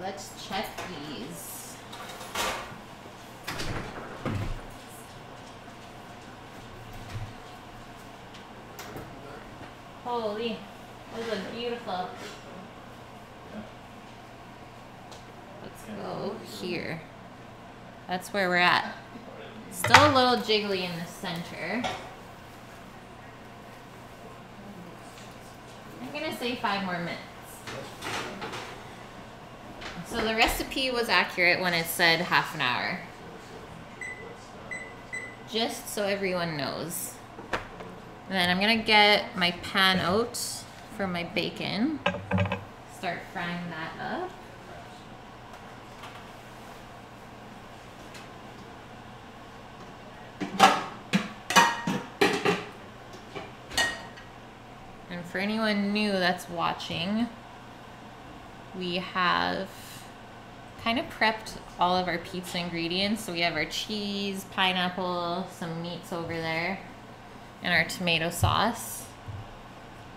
Let's check these. Holy, those look beautiful. Let's go here. That's where we're at. Still a little jiggly in the center. I'm gonna say five more minutes. So the recipe was accurate when it said half an hour. Just so everyone knows. And then I'm gonna get my pan out for my bacon. Start frying that up. And for anyone new that's watching, we have kind of prepped all of our pizza ingredients. So we have our cheese, pineapple, some meats over there, and our tomato sauce.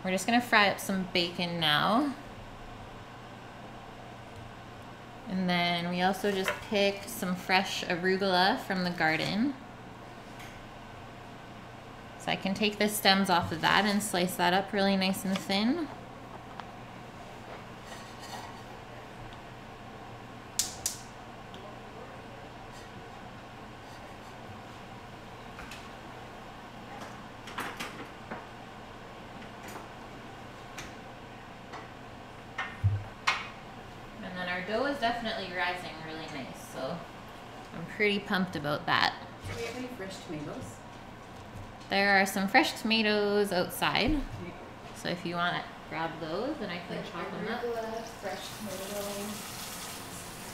We're just gonna fry up some bacon now. And then we also just picked some fresh arugula from the garden. So I can take the stems off of that and slice that up really nice and thin. And then our dough is definitely rising really nice, so I'm pretty pumped about that.
Do we have any fresh tomatoes?
There are some fresh tomatoes outside, so if you want to grab those, and I can chop them up.
Fresh tomato,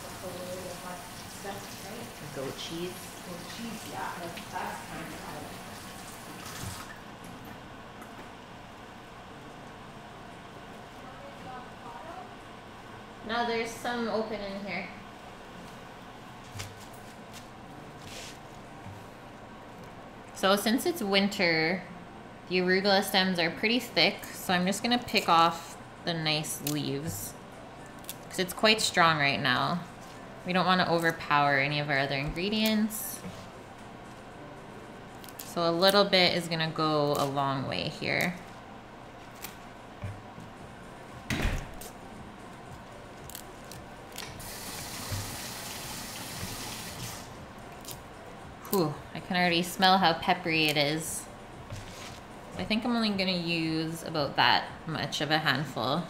broccoli, hot stuff, right?
Goat cheese.
Goat cheese, yeah, that's, that's kind of how.
No, there's some open in here. So since it's winter, the arugula stems are pretty thick, so I'm just gonna pick off the nice leaves. Because it's quite strong right now. We don't want to overpower any of our other ingredients. So a little bit is gonna go a long way here. Whew, can already smell how peppery it is. I think I'm only gonna use about that much of a handful.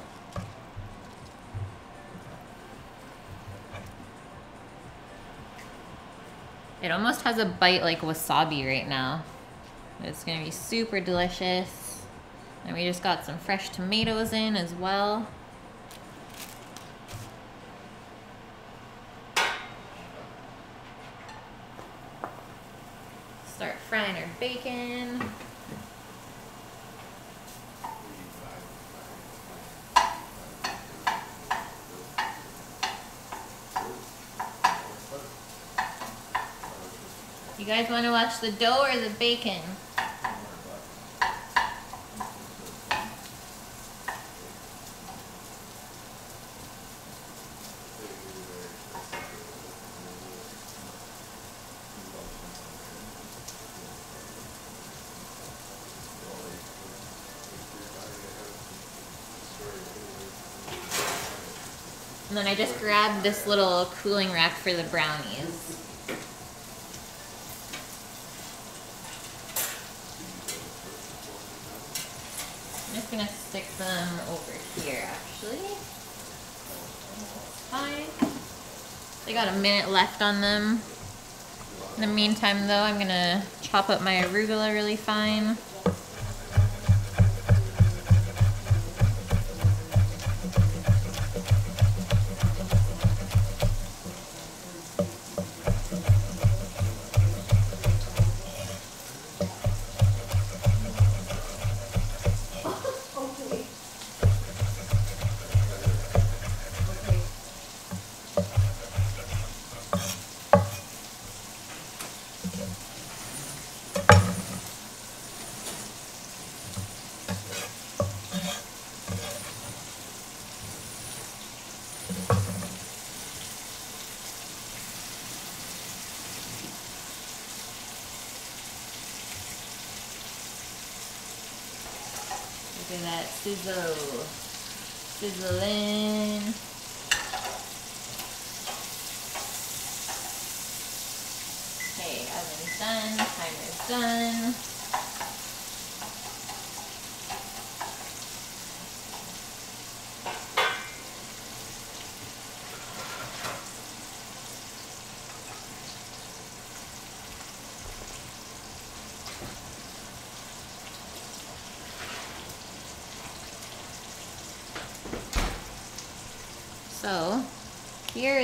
It almost has a bite like wasabi right now. It's gonna be super delicious. And we just got some fresh tomatoes in as well. Bacon. You guys want to watch the dough or the bacon? And grabbed this little cooling rack for the brownies. I'm just gonna stick them over here actually. Fine. They got a minute left on them. In the meantime though, I'm gonna chop up my arugula really fine.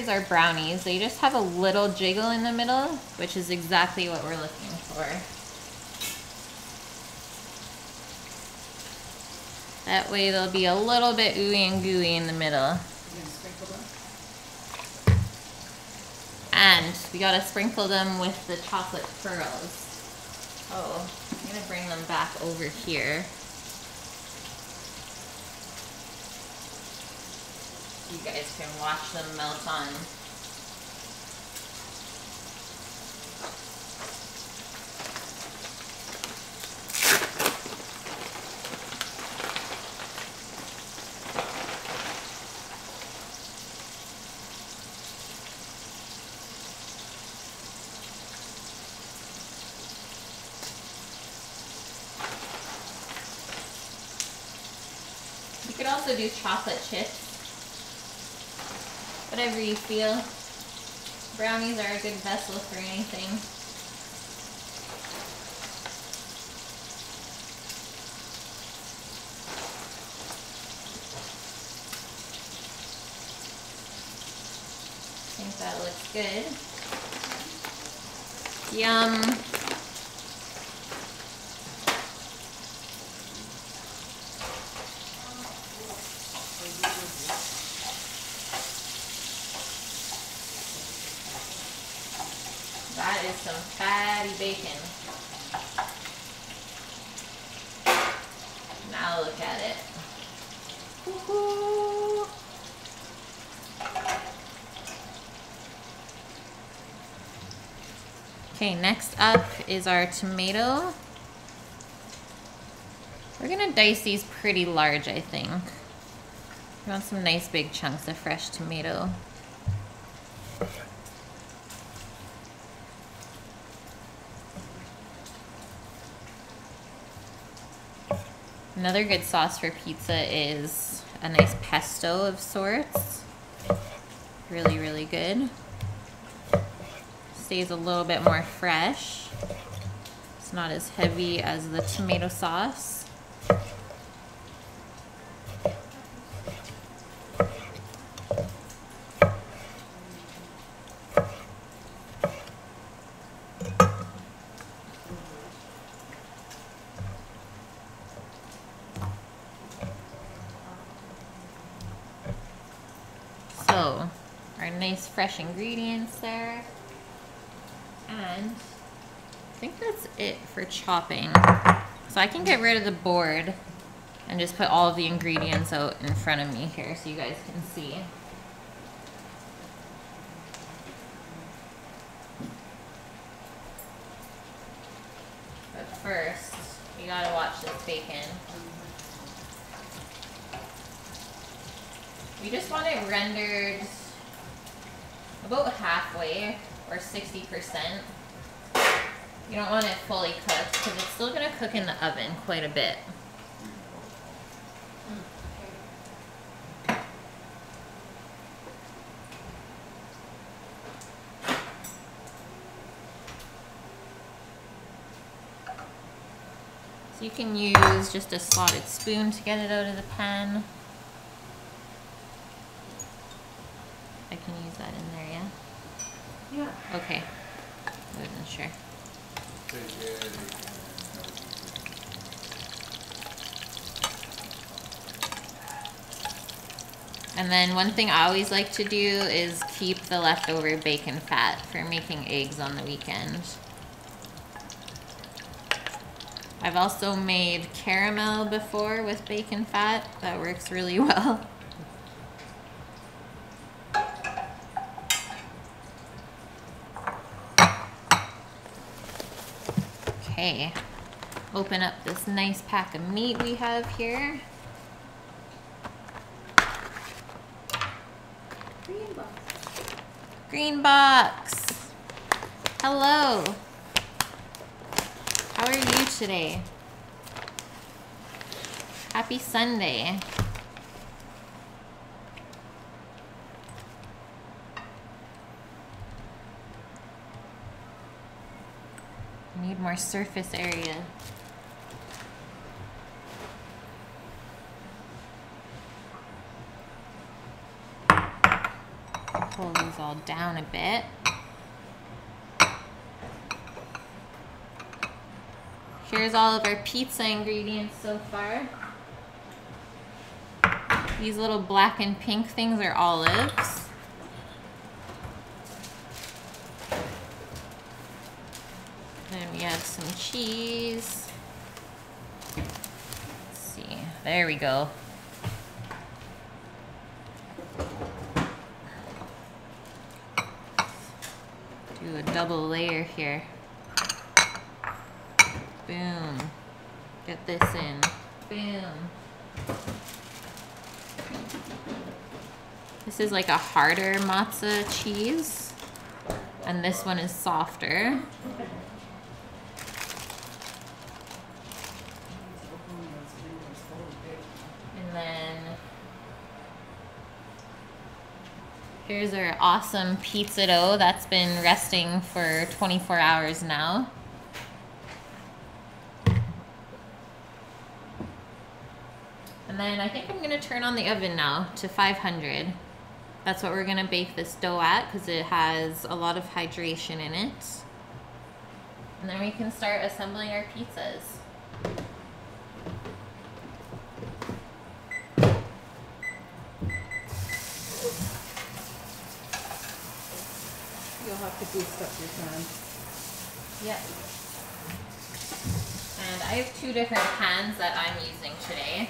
Our brownies. They just have a little jiggle in the middle, which is exactly what we're looking for. That way they'll be a little bit ooey and gooey in the middle. And we gotta sprinkle them with the chocolate pearls. Oh, I'm gonna bring them back over here. You guys can watch them melt on. You could also do chocolate chips. Whatever you feel. Brownies are a good vessel for anything. I think that looks good. Yum. That is some fatty bacon. Now look at it. Woohoo! Okay, next up is our tomato. We're gonna dice these pretty large, I think. We want some nice big chunks of fresh tomato. Another good sauce for pizza is a nice pesto of sorts. Really, really good. Stays a little bit more fresh. It's not as heavy as the tomato sauce. So, our nice fresh ingredients there. And I think that's it for chopping. So I can get rid of the board and just put all of the ingredients out in front of me here so you guys can see. But first, you gotta watch this bacon. You just want it rendered about halfway or 60%. You don't want it fully cooked because it's still going to cook in the oven quite a bit. So you can use just a slotted spoon to get it out of the pan. I can use that in there, yeah?
Yeah.
Okay. I wasn't sure. And then one thing I always like to do is keep the leftover bacon fat for making eggs on the weekend. I've also made caramel before with bacon fat. That works really well. Okay. Open up this nice pack of meat we have here.
Green box.
Green box. Hello. How are you today? Happy Sunday. Need more surface area. Pull these all down a bit. Here's all of our pizza ingredients so far. These little black and pink things are olives. Then we have some cheese. Let's see. There we go. Do a double layer here. Boom. Get this in. Boom. This is like a harder matzo cheese. And this one is softer. And then here's our awesome pizza dough that's been resting for 24 hours now. And then I think I'm gonna turn on the oven now to 500. That's what we're gonna bake this dough at because it has a lot of hydration in it. And then we can start assembling our pizzas.
You'll have to boost up your pan.
Yep. And I have two different pans that I'm using today.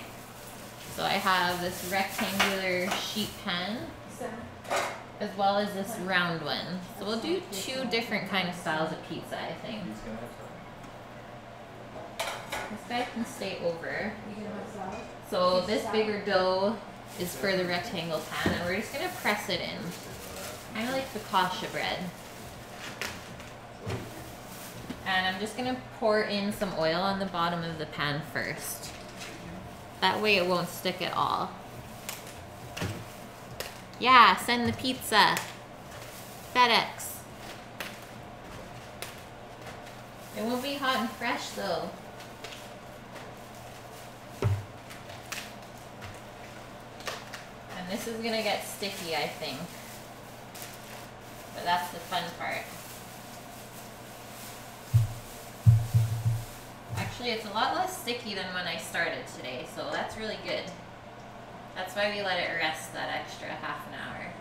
So I have this rectangular sheet pan as well as this round one. So we'll do two different kind of styles of pizza, I think. This guy can stay over. So this bigger dough is for the rectangle pan and we're just gonna press it in. Kind of like focaccia bread. And I'm just gonna pour in some oil on the bottom of the pan first. That way it won't stick at all. Yeah, send the pizza. FedEx. It won't be hot and fresh though. And this is gonna get sticky, I think. But that's the fun part. Actually, it's a lot less sticky than when I started today, so that's really good. That's why we let it rest that extra half an hour.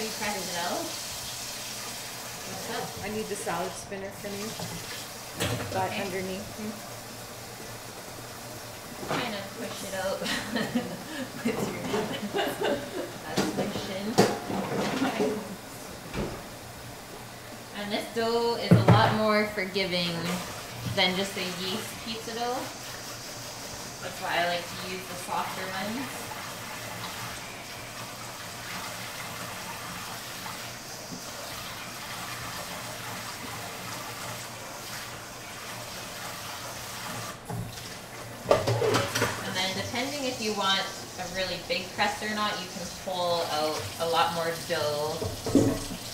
I need
press it out. What's up?
I need the salad spinner from you. But
Okay.
underneath. Hmm.
Kind of push it out with your that's pushing. And this dough is a lot more forgiving than just a yeast pizza dough. That's why I like to use the softer ones. And then depending if you want a really big crust or not, you can pull out a lot more dough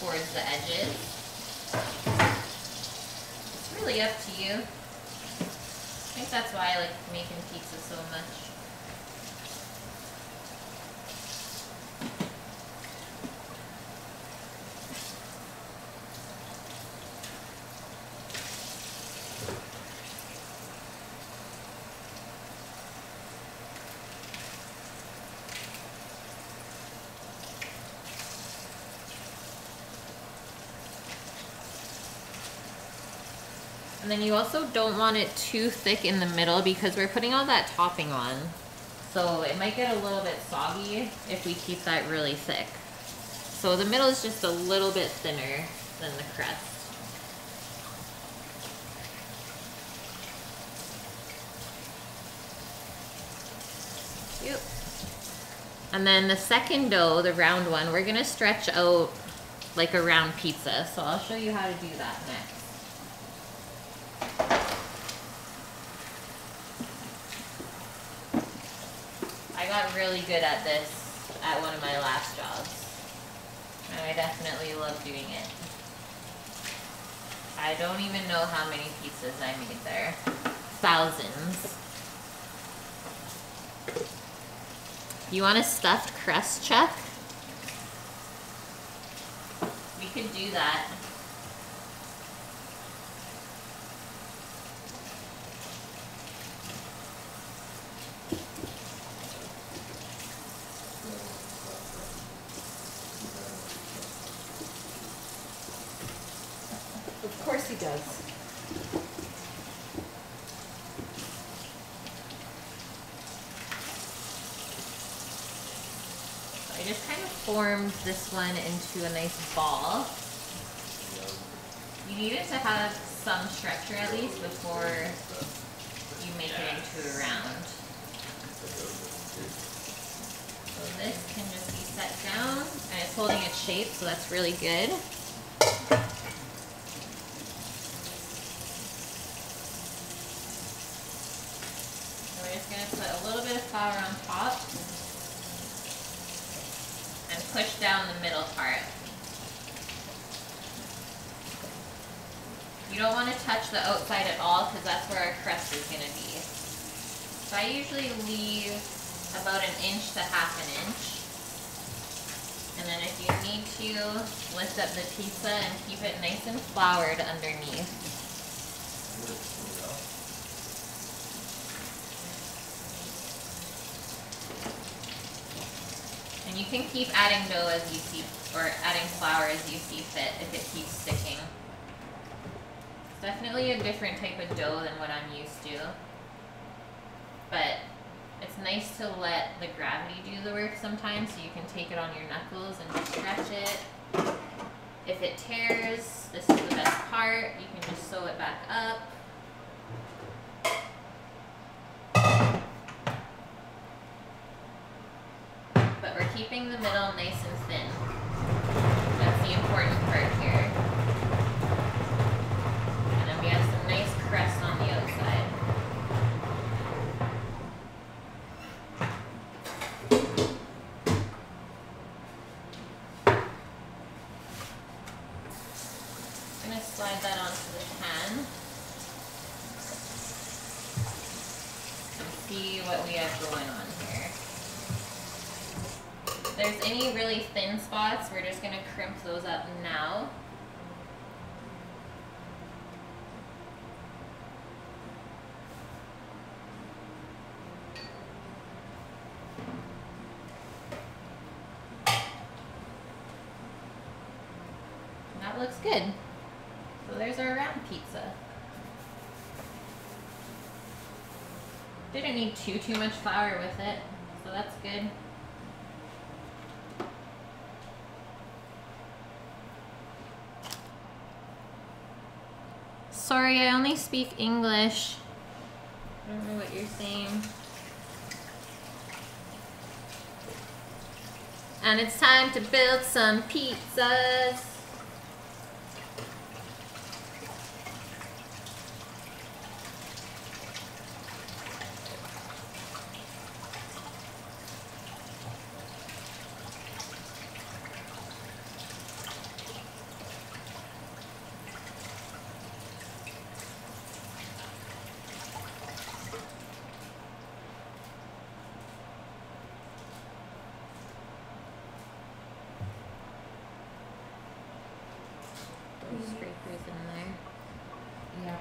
towards the edges. It's really up to you. I think that's why I like making pizza so much. And then you also don't want it too thick in the middle because we're putting all that topping on. So it might get a little bit soggy if we keep that really thick. So the middle is just a little bit thinner than the crust. And then the second dough, the round one, we're gonna stretch out like a round pizza. So I'll show you how to do that next. I got really good at this at one of my last jobs. And I definitely love doing it. I don't even know how many pizzas I made there. Thousands. You want a stuffed crust, Chuck? We could do that.
Of course he does.
I just kind of formed this one into a nice ball. You need it to have some structure at least before you make it into a round. So this can just be set down and it's holding its shape, so that's really good. So we're just gonna put a little bit of flour on top and push down the middle part. You don't want to touch the outside at all because that's where our crust is going to be. So I usually leave about an inch to half an inch. And then if you need to, lift up the pizza and keep it nice and floured underneath. And you can keep adding dough as you see, or adding flour as you see fit if it keeps sticking. Definitely a different type of dough than what I'm used to. But it's nice to let the gravity do the work sometimes so you can take it on your knuckles and stretch it. If it tears, this is the best part. You can just sew it back up. But we're keeping the middle nice and thin. That's the important part here. And then we have some nice crust on the outside. I'm gonna slide that onto the pan. And see what we have going on here. If there's any really we're just gonna crimp those up now. That looks good. So there's our round pizza. Didn't need too too much flour with it, so that's good. Sorry, I only speak English. I don't know what you're saying. And it's time to build some pizzas. Those scrapers in there.
Yeah.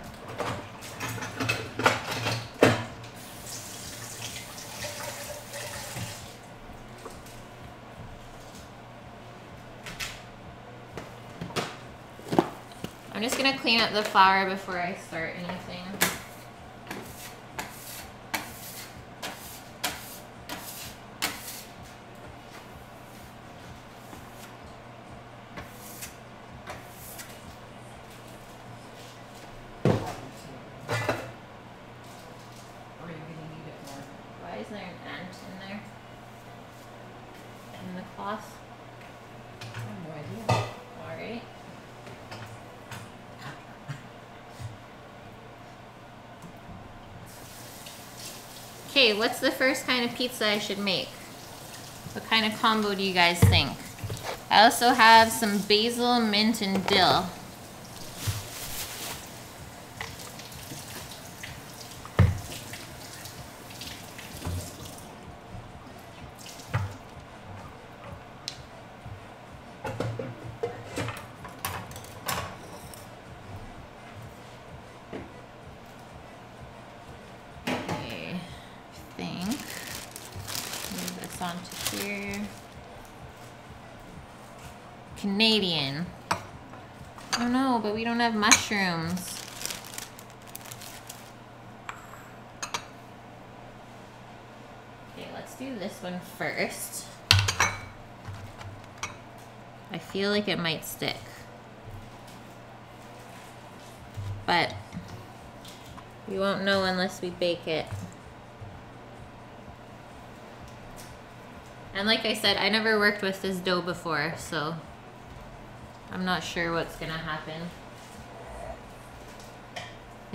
I'm just gonna clean up the flour before I start anything.
Or you're gonna need it more.
Why is there an ant in there? In the cloth?
I have no idea.
Alright. What's the first kind of pizza I should make? What kind of combo do you guys think? I also have some basil, mint, and dill. this onto here. Canadian. Oh no, but we don't have mushrooms. Okay, let's do this one first. I feel like it might stick. But we won't know unless we bake it. And like I said, I never worked with this dough before, so I'm not sure what's gonna happen.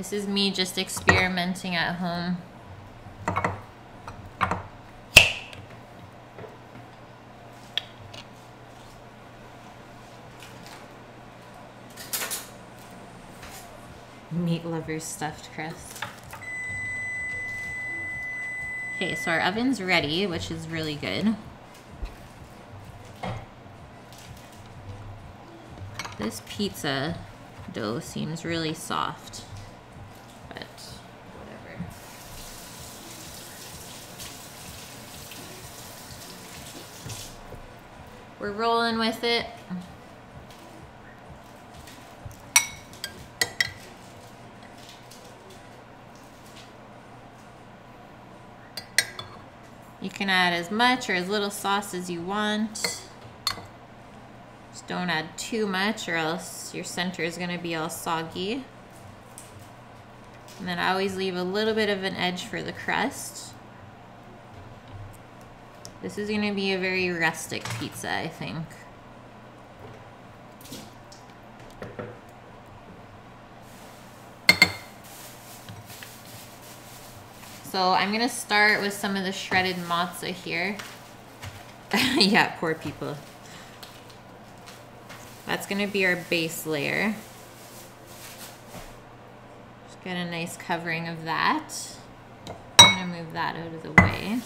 This is me just experimenting at home. Meat lovers stuffed crust. Okay, so our oven's ready, which is really good. This pizza dough seems really soft, but whatever. We're rolling with it. You can add as much or as little sauce as you want. Just don't add too much or else your center is gonna be all soggy. And then I always leave a little bit of an edge for the crust. This is gonna be a very rustic pizza, I think. So I'm gonna start with some of the shredded mozza here. yeah, poor people. That's gonna be our base layer. Just get a nice covering of that. I'm gonna move that out of the way.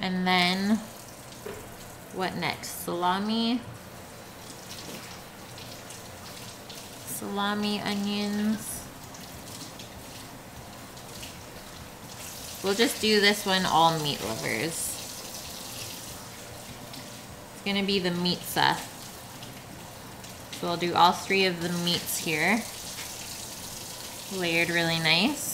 And then, what next? Salami. Salami, onions. We'll just do this one all meat lovers. It's gonna be the meatza. So we'll do all three of the meats here. Layered really nice.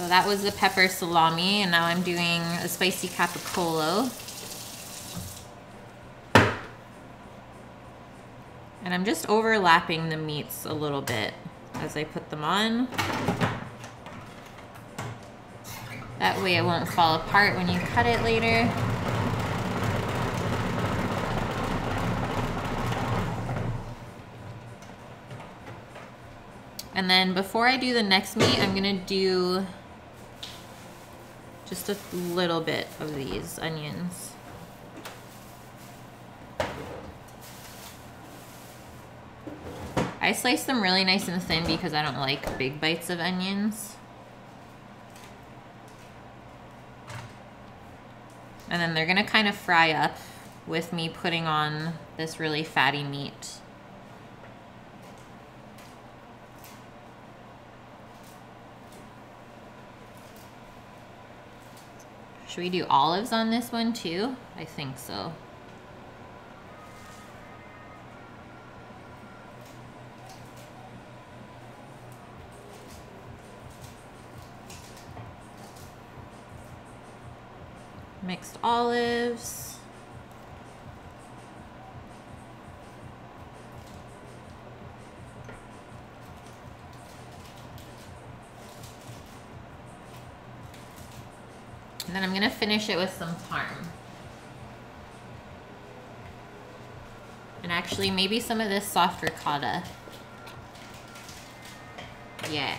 So that was the pepper salami, and now I'm doing a spicy capicola. And I'm just overlapping the meats a little bit as I put them on. That way it won't fall apart when you cut it later. And then before I do the next meat, I'm gonna do just a little bit of these onions. I slice them really nice and thin because I don't like big bites of onions. And then they're gonna kind of fry up with me putting on this really fatty meat. Should we do olives on this one too? I think so. Mixed olives. And then I'm gonna finish it with some parm. And actually maybe some of this soft ricotta. Yeah.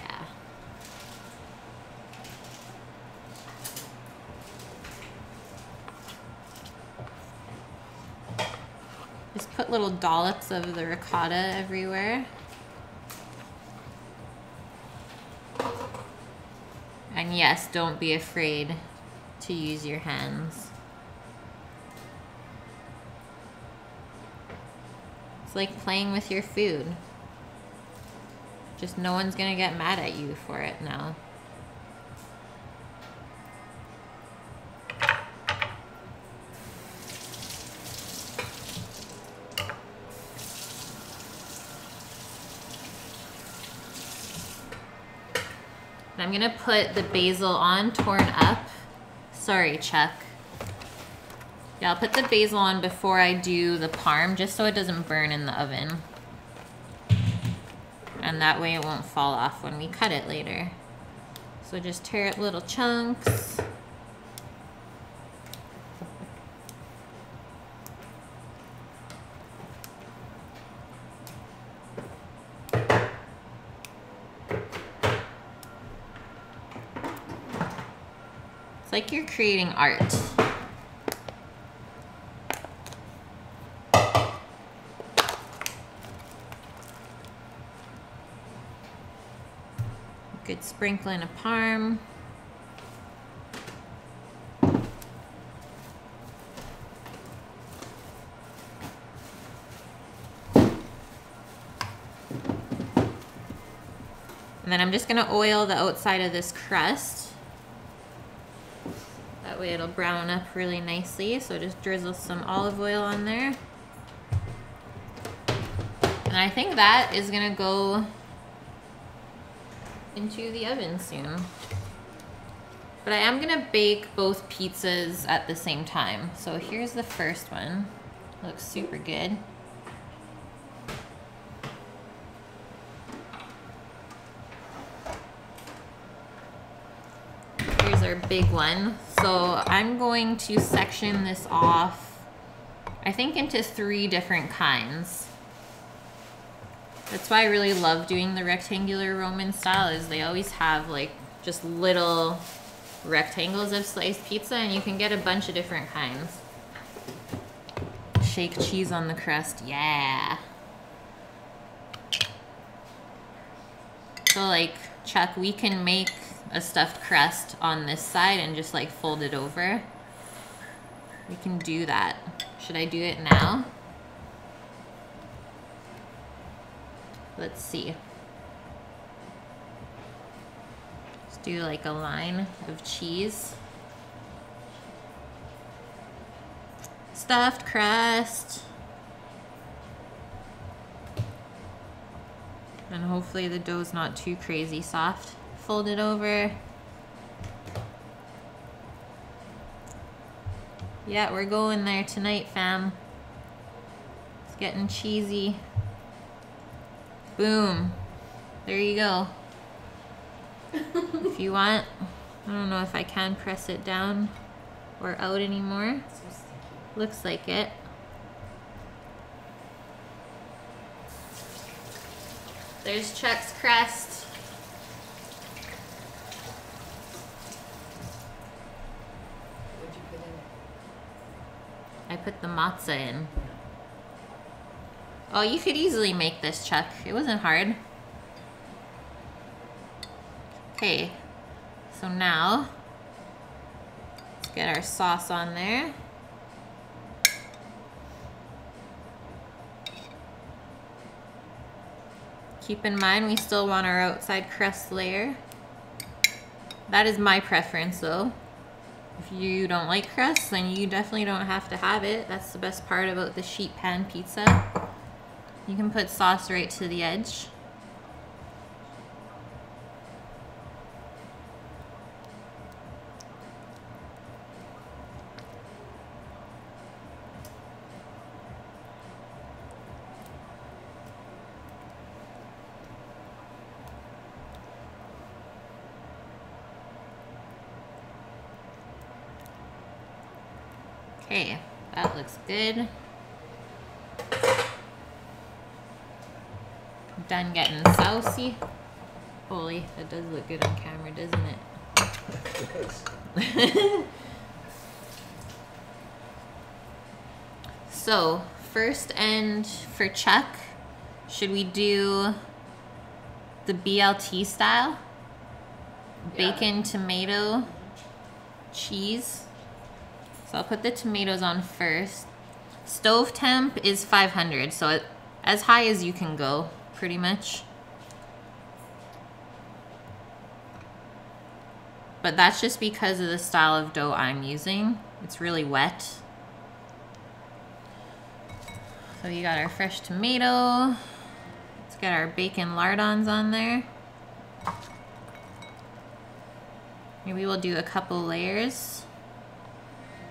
Just put little dollops of the ricotta everywhere. And yes, don't be afraid to use your hands. It's like playing with your food. Just no one's gonna get mad at you for it now. I'm gonna put the basil on torn up. Sorry, Chuck. Yeah, I'll put the basil on before I do the parm, just so it doesn't burn in the oven. And that way it won't fall off when we cut it later. So just tear up little chunks. Creating art. Good sprinkling of parm. And then I'm just gonna oil the outside of this crust. Way it'll brown up really nicely. So just drizzle some olive oil on there. And I think that is gonna go into the oven soon. But I am gonna bake both pizzas at the same time. So here's the first one. Looks super good. Here's our big one. So I'm going to section this off, I think into three different kinds. That's why I really love doing the rectangular Roman style is they always have like just little rectangles of sliced pizza and you can get a bunch of different kinds. Shake cheese on the crust, yeah. So like, Chuck, we can make a stuffed crust on this side and just like fold it over. We can do that. Should I do it now? Let's see. Let's do like a line of cheese. Stuffed crust. And hopefully the dough's not too crazy soft. Fold it over. Yeah, we're going there tonight, fam. It's getting cheesy. Boom. There you go. if you want, I don't know if I can press it down or out anymore. Looks like it. There's Chuck's crust.
What'd you put in it?
I put the mozza in. Oh, you could easily make this, Chuck. It wasn't hard. Okay, so now let's get our sauce on there. Keep in mind we still want our outside crust layer. That is my preference though. If you don't like crust, then you definitely don't have to have it. That's the best part about the sheet pan pizza. You can put sauce right to the edge. Okay, that looks good. Done getting saucy. Holy, that does look good on camera, doesn't it? so, first end for Chuck, should we do the BLT style?
Yeah.
Bacon, tomato, cheese. So I'll put the tomatoes on first. Stove temp is 500, so it, as high as you can go, pretty much. But that's just because of the style of dough I'm using. It's really wet. So you got our fresh tomato. Let's get our bacon lardons on there. Maybe we'll do a couple layers.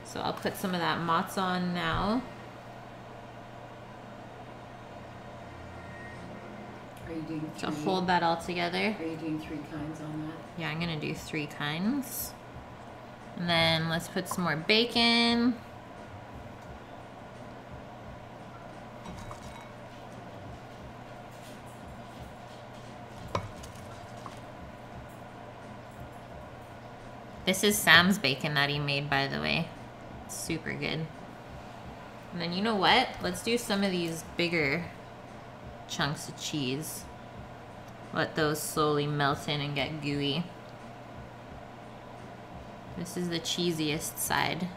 So I'll put some of that mozz on now.
Are you doing
To
three?
hold that all together.
Are you doing three kinds on that?
Yeah, I'm gonna do three kinds. And then let's put some more bacon. This is Sam's bacon that he made, by the way. It's super good. And then you know what? Let's do some of these bigger chunks of cheese. Let those slowly melt in and get gooey. This is the cheesiest side.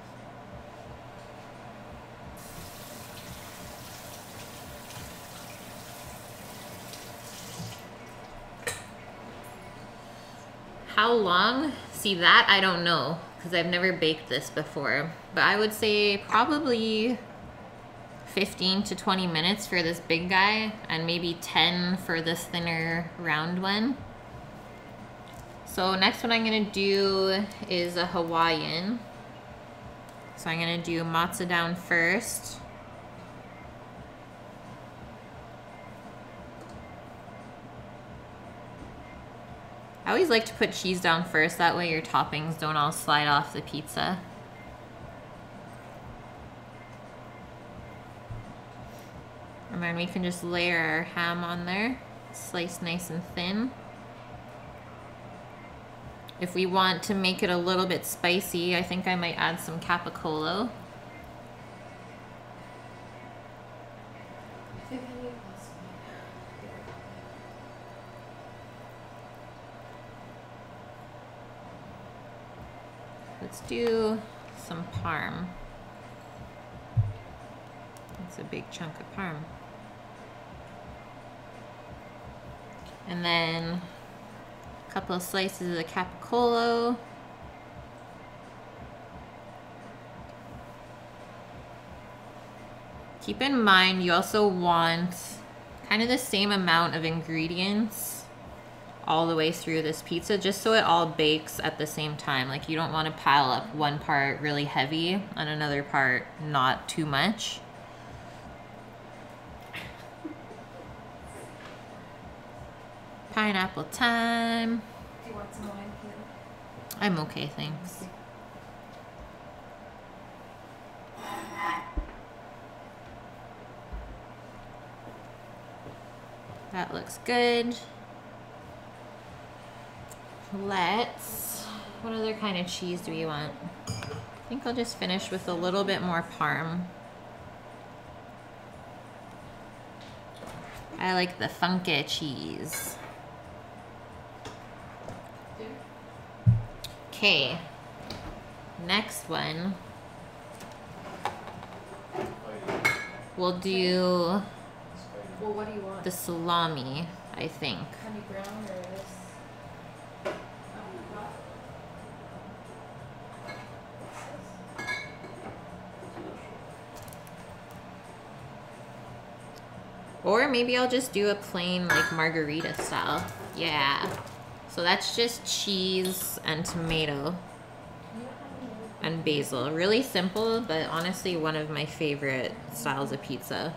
How long? See that I don't know because I've never baked this before. But I would say probably 15 to 20 minutes for this big guy and maybe 10 for this thinner round one. So next one I'm gonna do is a Hawaiian. So I'm gonna do mozza down first. I always like to put cheese down first, that way your toppings don't all slide off the pizza. And we can just layer our ham on there, sliced nice and thin. If we want to make it a little bit spicy, I think I might add some
less
Let's do some parm. That's a big chunk of parm. And then a couple of slices of the capicolo. Keep in mind you also want kind of the same amount of ingredients all the way through this pizza just so it all bakes at the same time. Like you don't want to pile up one part really heavy and another part not too much. Pineapple time.
Do you want some wine, Peter?
I'm okay, thanks. That looks good. Let's. What other kind of cheese do we want? I think I'll just finish with a little bit more parm. I like the funky cheese. Okay. Next one. We'll do
Well, what do you want?
the salami, I think.
honey brown or this?
Or maybe I'll just do a plain like margherita style. Yeah. So that's just cheese and tomato and basil. Really simple, but honestly one of my favorite styles of pizza.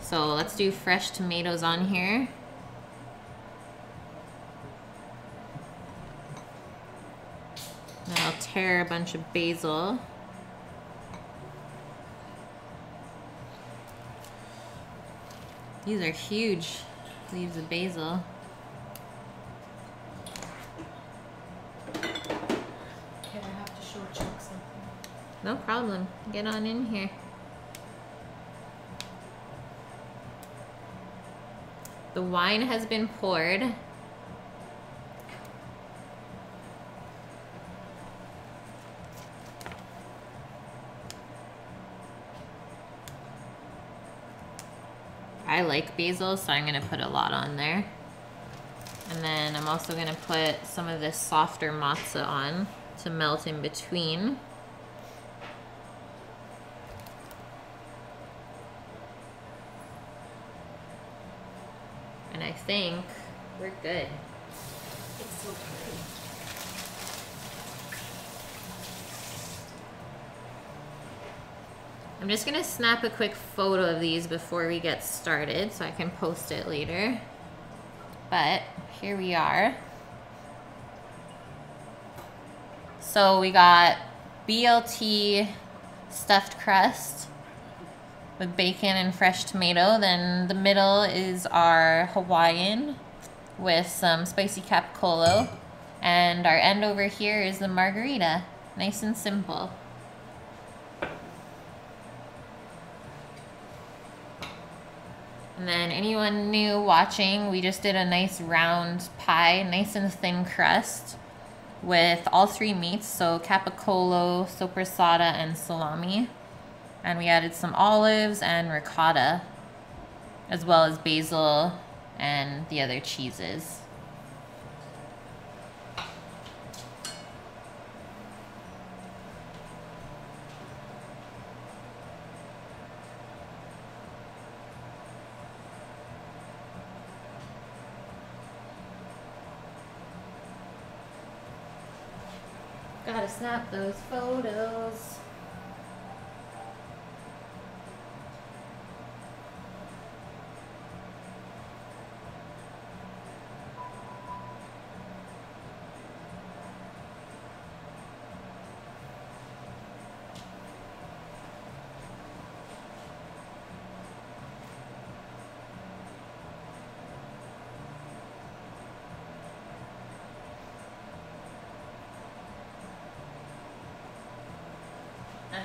So let's do fresh tomatoes on here. Then I'll tear a bunch of basil. These are huge leaves of basil.
I have to short chunk something?
No problem. Get on in here. The wine has been poured. I like basil, so I'm gonna put a lot on there. And then I'm also gonna put some of this softer mozza on to melt in between. And I think we're good.
It's so pretty.
I'm just gonna snap a quick photo of these before we get started so I can post it later. But here we are. So we got BLT stuffed crust with bacon and fresh tomato. Then the middle is our Hawaiian with some spicy capicolo. And our end over here is the margherita. Nice and simple. And then anyone new watching, we just did a nice round pie, nice and thin crust with all three meats, so capicolo, sopressata, and salami. And we added some olives and ricotta, as well as basil and the other cheeses. Snap those photos.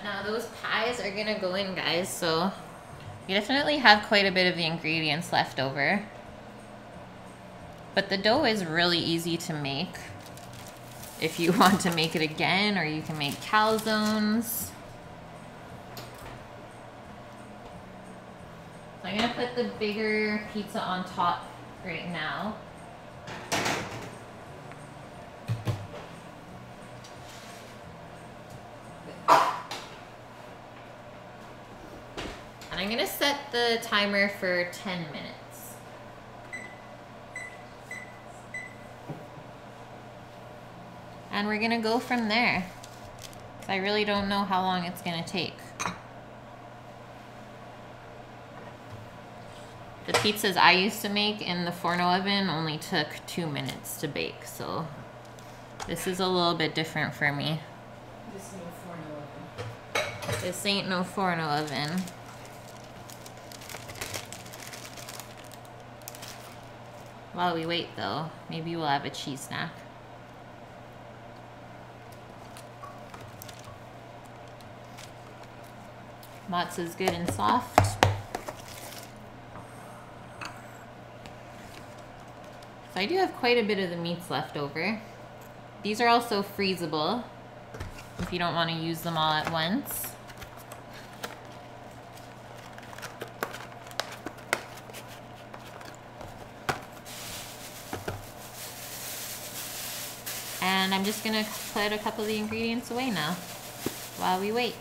Now those pies are gonna go in, guys. So you definitely have quite a bit of the ingredients left over. But the dough is really easy to make. If you want to make it again, or you can make calzones. So I'm gonna put the bigger pizza on top right now. I'm gonna set the timer for 10 minutes. And we're gonna go from there. I really don't know how long it's gonna take. The pizzas I used to make in the Forno oven only took two minutes to bake, so this is a little bit different for me.
This new Forno oven.
This ain't no Forno oven. While we wait though, maybe we'll have a cheese snack. Mozza's good and soft. So I do have quite a bit of the meats left over. These are also freezable if you don't want to use them all at once. And I'm just gonna put a couple of the ingredients away now while we wait.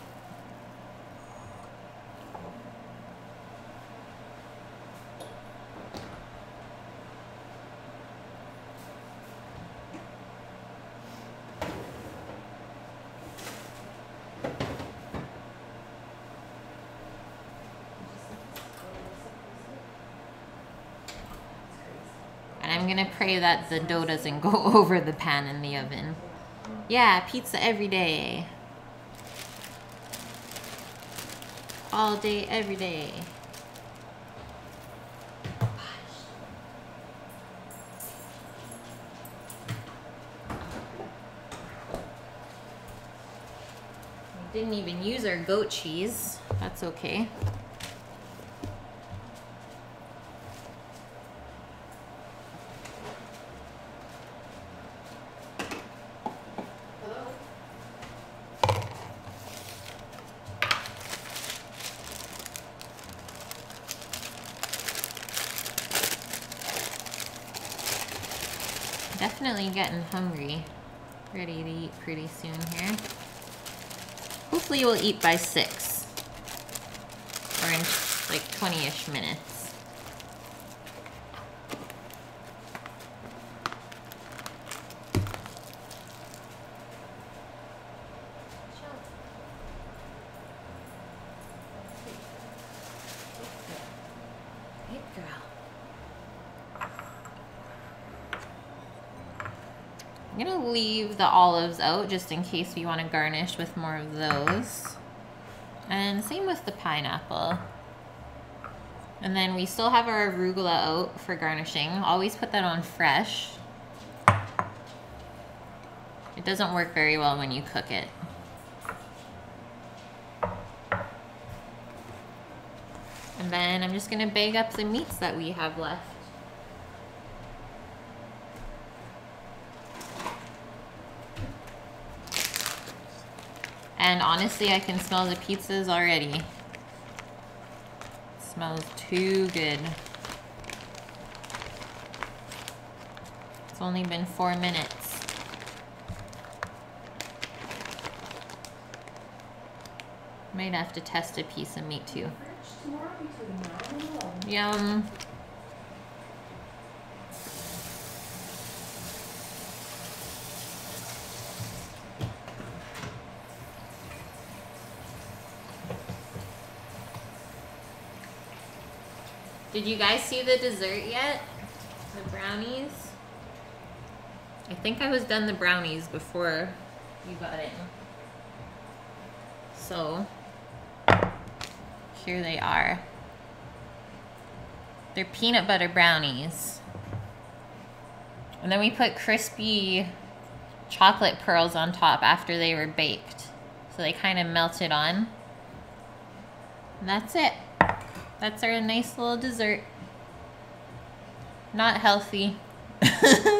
Gonna pray that the dough doesn't go over the pan in the oven. Yeah, pizza every day. All day, every day. Didn't even use our goat cheese. That's okay. definitely getting hungry. Ready to eat pretty soon here. Hopefully we'll eat by 6. Or in like 20-ish minutes.
Hey, girl.
I'm gonna leave the olives out just in case we want to garnish with more of those. And same with the pineapple. And then we still have our arugula out for garnishing. Always put that on fresh. It doesn't work very well when you cook it. And then I'm just gonna bag up the meats that we have left. And honestly, I can smell the pizzas already. smells too good. It's only been four minutes. Might have to test a piece of meat too. Yum. Did you guys see the dessert yet? The brownies? I think I was done the brownies before you got in. So, here they are. They're peanut butter brownies. And then we put crispy chocolate pearls on top after they were baked. So they kind of melted on. And that's it. That's our nice little dessert. Not healthy.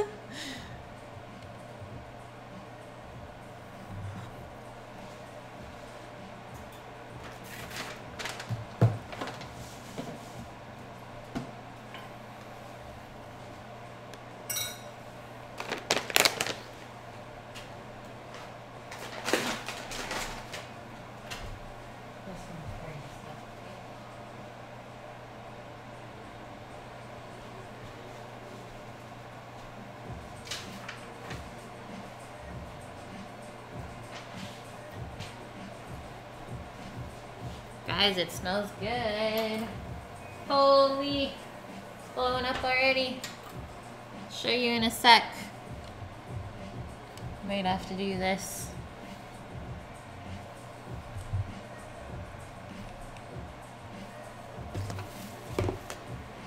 Guys, it smells good. Holy, it's blowing up already. Show you in a sec. Might have to do this.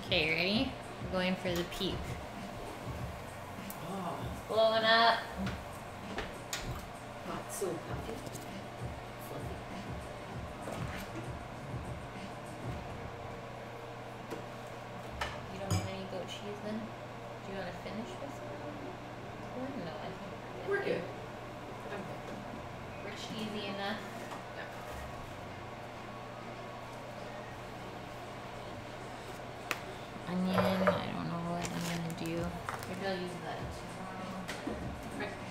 Okay, ready? We're going for the peak.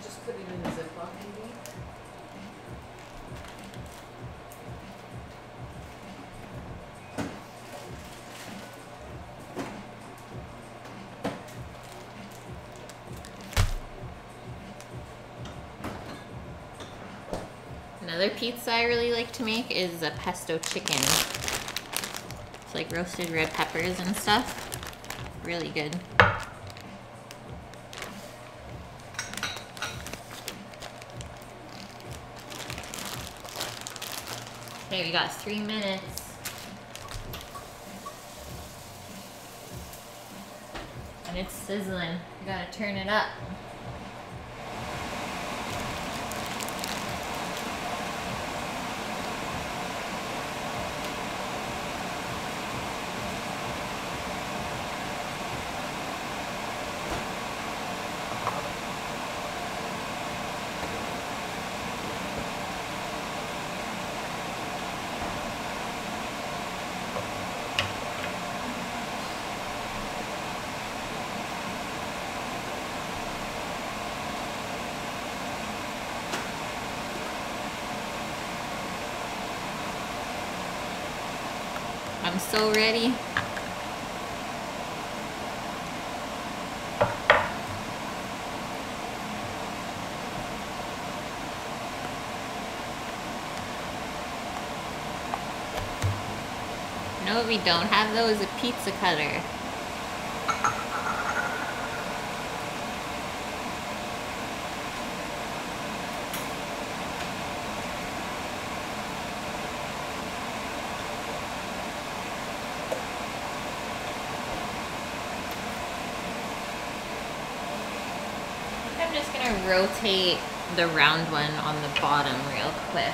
Just put it in a Ziploc maybe.
Another pizza I really like to make is a pesto chicken. It's like roasted red peppers and stuff. Really good. Okay, we got three minutes. And it's sizzling. You gotta turn it up. What we don't have is a pizza cutter. I think I'm just gonna rotate the round one on the bottom real quick.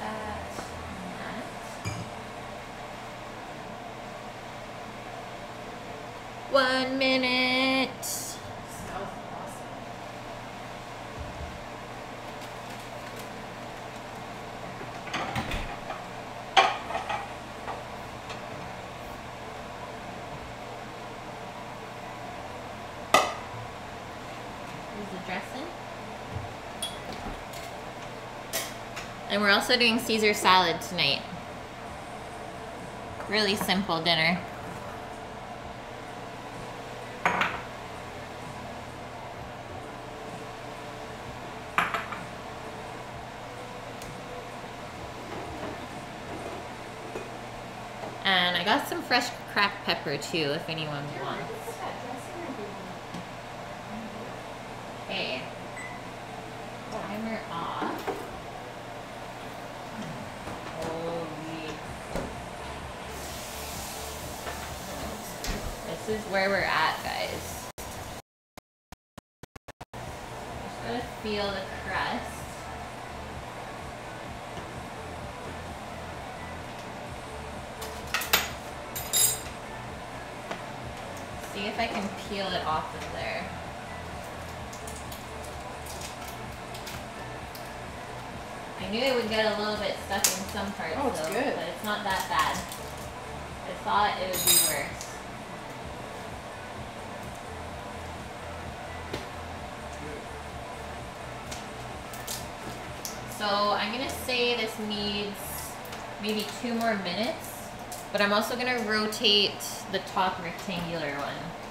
that, that. One minute.
Smells awesome.
Here's the dressing. And we're also doing Caesar salad tonight. Really simple dinner. And I got some fresh cracked pepper too, if anyone wants. I can peel it off of there. I knew it would get a little bit stuck in some parts,
Oh, it's
though,
good.
but it's not that bad. I thought it would be worse. So I'm gonna say this needs maybe two more minutes, but I'm also gonna rotate the top rectangular one.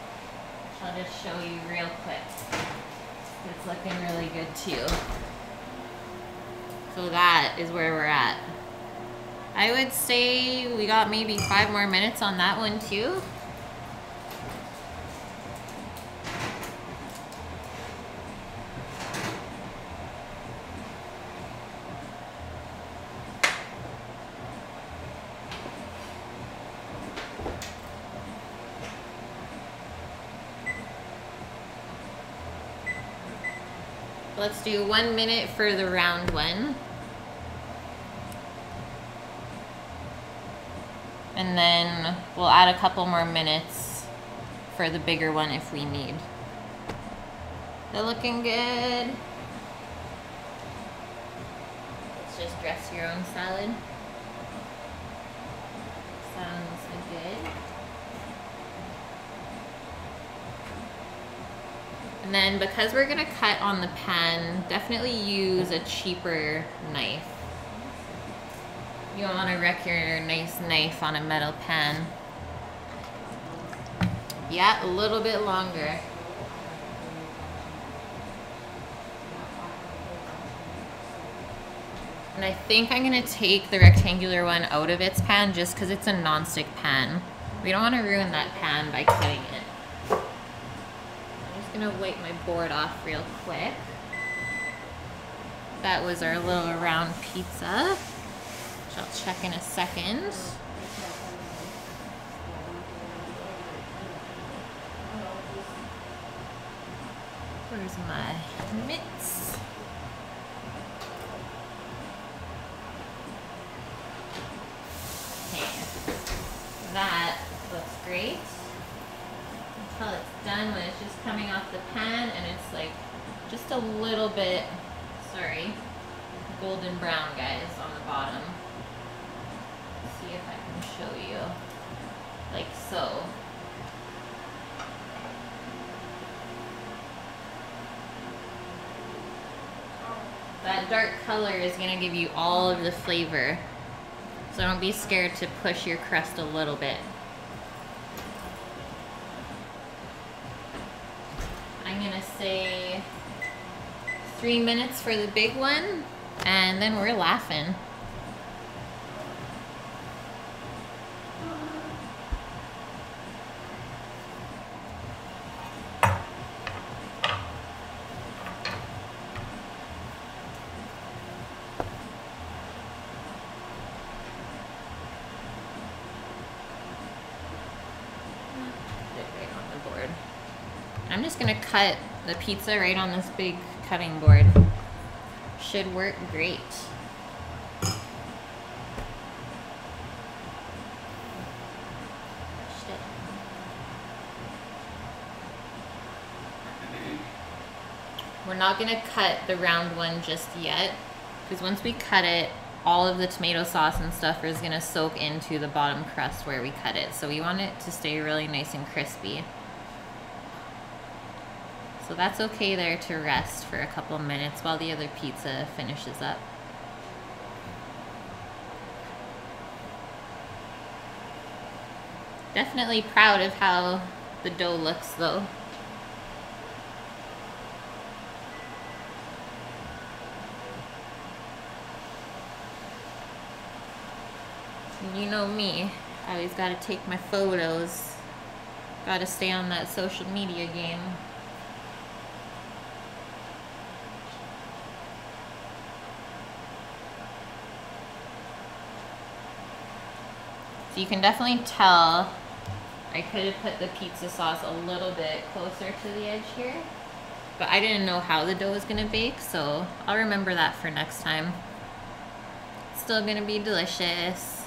I'll just show you real quick. It's looking really good too. So that is where we're at. I would say we got maybe five more minutes on that one too. Let's do one minute for the round one. And then we'll add a couple more minutes for the bigger one if we need. They're looking good. Let's just dress your own salad. Sounds good. And then because we're gonna cut on the pan, definitely use a cheaper knife. You don't wanna wreck your nice knife on a metal pan. Yeah, a little bit longer. And I think I'm gonna take the rectangular one out of its pan just because it's a non-stick pan. We don't wanna ruin that pan by cutting it gonna wipe my board off real quick. That was our little round pizza, which I'll check in a second. Where's my mitts? Okay. That looks great. Done when it's just coming off the pan and it's like just a little bit, sorry, golden brown guys on the bottom. see if I can show you. Like so. That dark color is going to give you all of the flavor. So don't be scared to push your crust a little bit. I'm to say three minutes for the big one, and then we're laughing. Put it right on the board. I'm just gonna cut the pizza right on this big cutting board. Should work great. We're not gonna cut the round one just yet, because once we cut it, all of the tomato sauce and stuff is gonna soak into the bottom crust where we cut it. So we want it to stay really nice and crispy. So that's okay there to rest for a couple minutes while the other pizza finishes up. Definitely proud of how the dough looks though. You know me, I always gotta take my photos. Gotta stay on that social media game. You can definitely tell I could have put the pizza sauce a little bit closer to the edge here. But I didn't know how the dough was gonna bake, so I'll remember that for next time. Still gonna be delicious.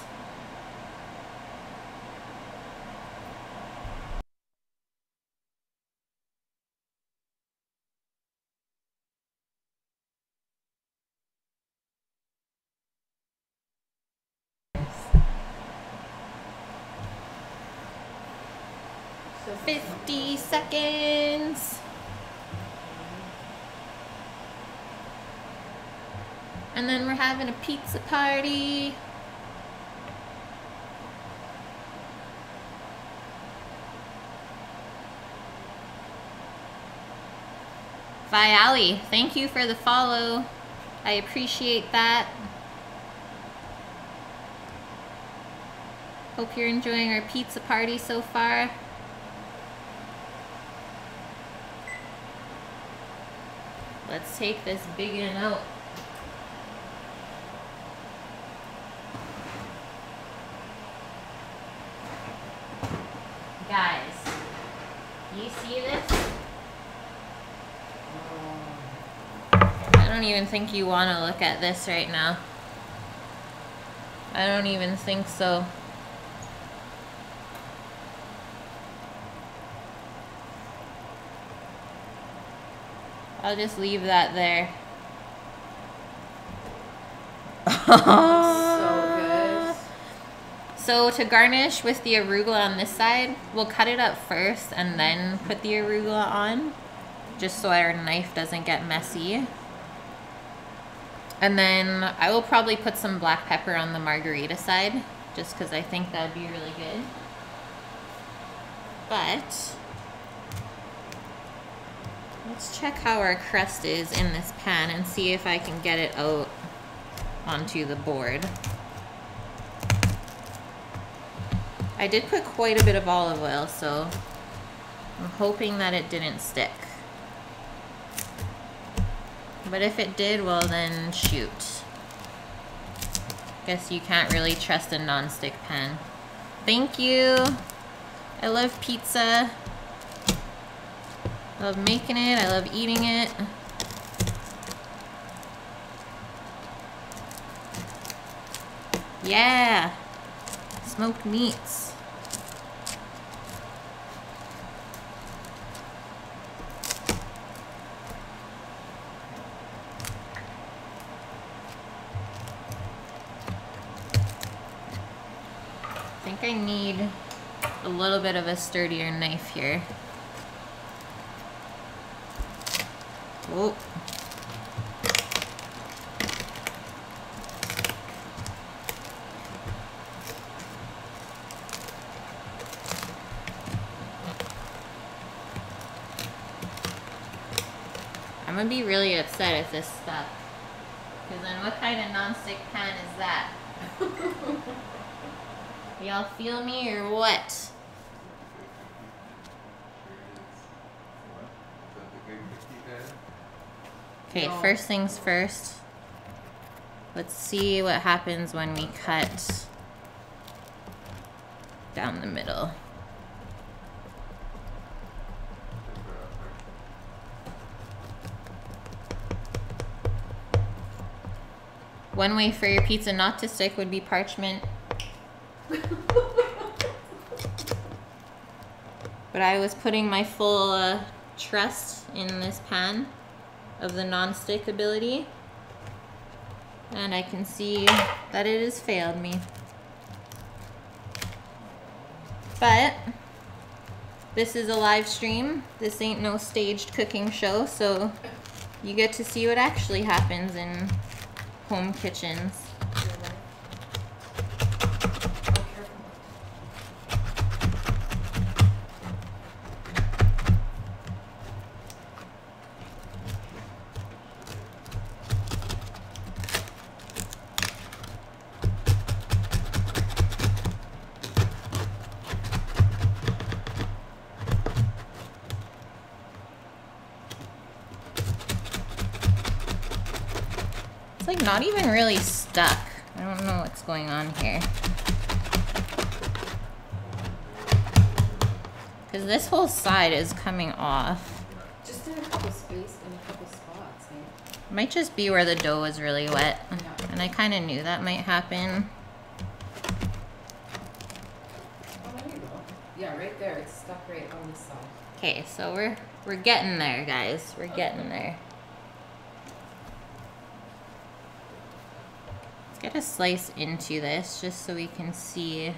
So
50 seconds. And then we're having a pizza party. Viali, thank you for the follow. I appreciate that. Hope you're enjoying our pizza party so far. Let's take this big one out. Guys, you see this? I don't even think you want to look at this right now. I don't even think so. I'll just leave that there.
so good.
So to garnish with the arugula on this side, we'll cut it up first and then put the arugula on, just so our knife doesn't get messy. And then I will probably put some black pepper on the margherita side, just because I think that would be really good. But let's check how our crust is in this pan and see if I can get it out onto the board. I did put quite a bit of olive oil, so I'm hoping that it didn't stick. But if it did, well then shoot. Guess you can't really trust a non-stick pan. Thank you. I love pizza. I love making it. I love eating it. Yeah. Smoked meats. I think I need a little bit of a sturdier knife here. Oh. I'm gonna be really upset if this stuff. Because then what kind of non-stick pan is that? Y'all feel me or what?
Is that the good cookie pan?
Okay, first things first. Let's see what happens when we cut down the middle. One way for your pizza not to stick would be parchment. But I was putting my full uh, trust in this pan of the non-stick ability. And I can see that it has failed me. But this is a live stream. This ain't no staged cooking show, so you get to see what actually happens in home kitchens. Not even really stuck. I don't know what's going on here. Because this whole side is coming off.
Just in a couple space in a couple spots, eh?
Might just be where the dough was really wet. And I kind of knew that might happen.
Oh, there you go. Yeah, right there. It's stuck right on the side.
Okay, so we're we're getting there, guys. We're getting there. Let's get a slice into this just so we can see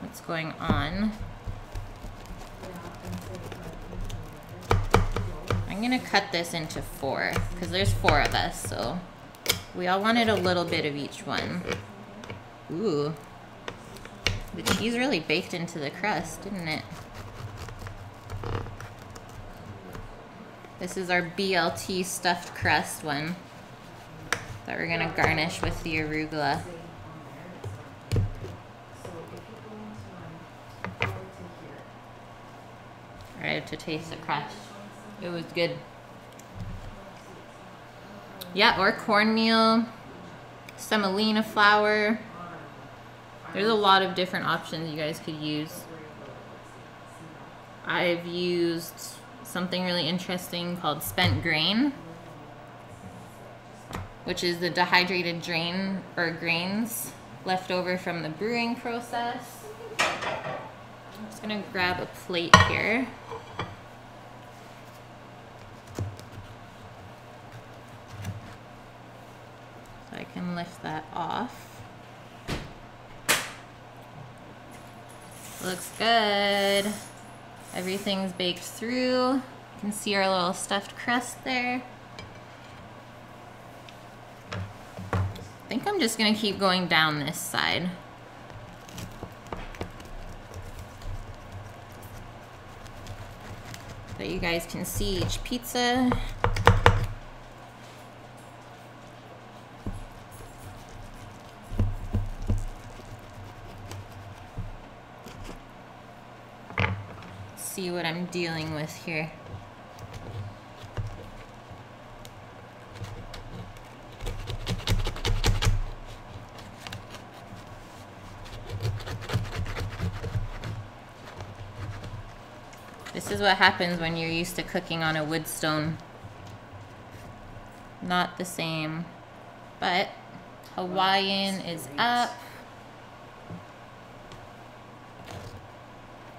what's going on. I'm gonna cut this into four because there's four of us, so we all wanted a little bit of each one. Ooh, the cheese really baked into the crust, didn't it? This is our BLT stuffed crust one that we're gonna garnish with the arugula. I to taste the crust. It was good. Yeah, or cornmeal, semolina flour. There's a lot of different options you guys could use. I've used something really interesting called spent grain, which is the dehydrated drain or grains left over from the brewing process. I'm just gonna grab a plate here. So I can lift that off. Looks good. Everything's baked through. You can see our little stuffed crust there. I think I'm just gonna keep going down this side. So you guys can see each pizza. See what I'm dealing with here. This is what happens when you're used to cooking on a wood stone. Not the same. But Hawaiian is up.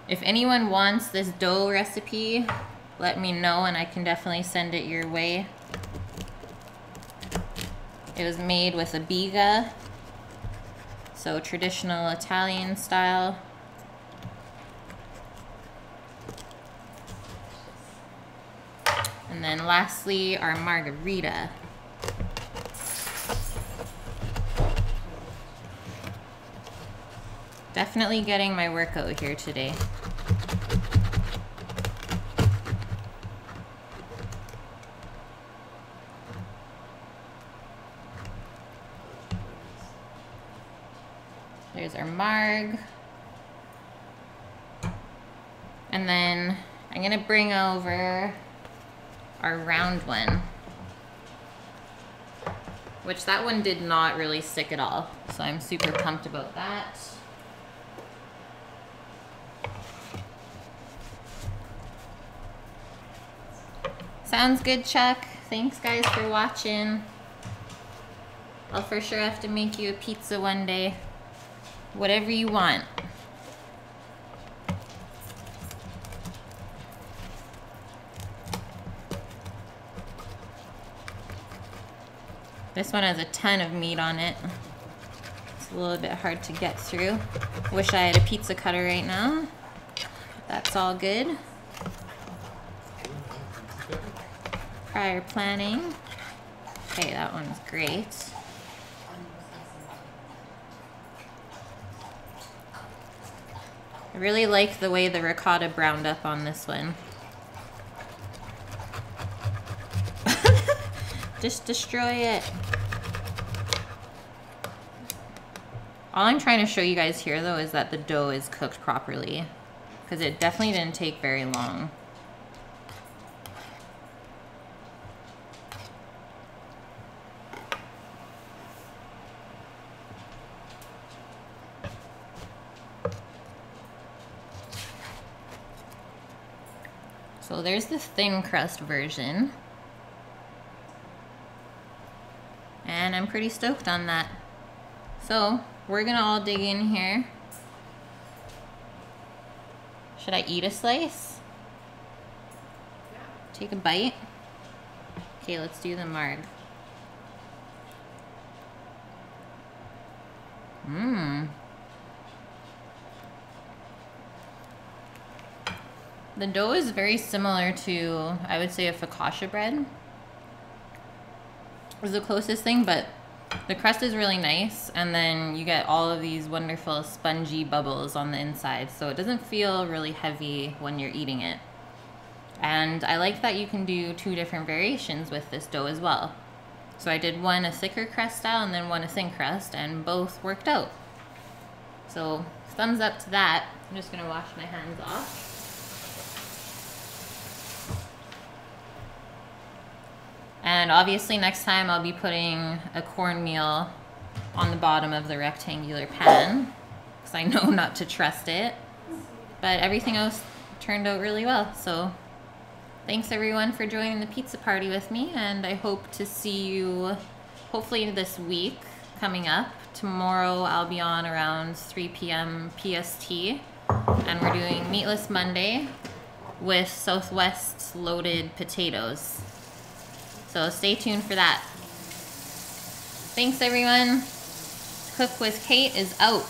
If anyone wants this dough recipe, let me know and I can definitely send it your way. It was made with a biga, so traditional Italian style. And lastly, our margherita. Definitely getting my workout here today. There's our marg. And then I'm gonna bring over our round one. Which that one did not really stick at all. So I'm super pumped about that. Sounds good, Chuck. Thanks guys for watching. I'll for sure have to make you a pizza one day. Whatever you want. This one has a ton of meat on it. It's a little bit hard to get through. Wish I had a pizza cutter right now. That's all good. Prior planning. Okay, that one's great. I really like the way the ricotta browned up on this one. Just destroy it. All I'm trying to show you guys here though is that the dough is cooked properly. Because it definitely didn't take very long. So there's the thin crust version. I'm pretty stoked on that. So we're gonna all dig in here. Should I eat a slice? Take a bite? Okay, let's do the marg. Mmm. The dough is very similar to, I would say, a focaccia bread. Is the closest thing, but the crust is really nice, and then you get all of these wonderful spongy bubbles on the inside, so it doesn't feel really heavy when you're eating it. And I like that you can do two different variations with this dough as well. So I did one a thicker crust style and then one a thin crust, and both worked out. So thumbs up to that. I'm just gonna wash my hands off. And obviously next time I'll be putting a cornmeal on the bottom of the rectangular pan because I know not to trust it. But everything else turned out really well. So thanks everyone for joining the pizza party with me and I hope to see you hopefully this week coming up. Tomorrow I'll be on around 3 p.m. PST and we're doing Meatless Monday with Southwest loaded potatoes. So stay tuned for that. Thanks everyone. Cook with Kait is out.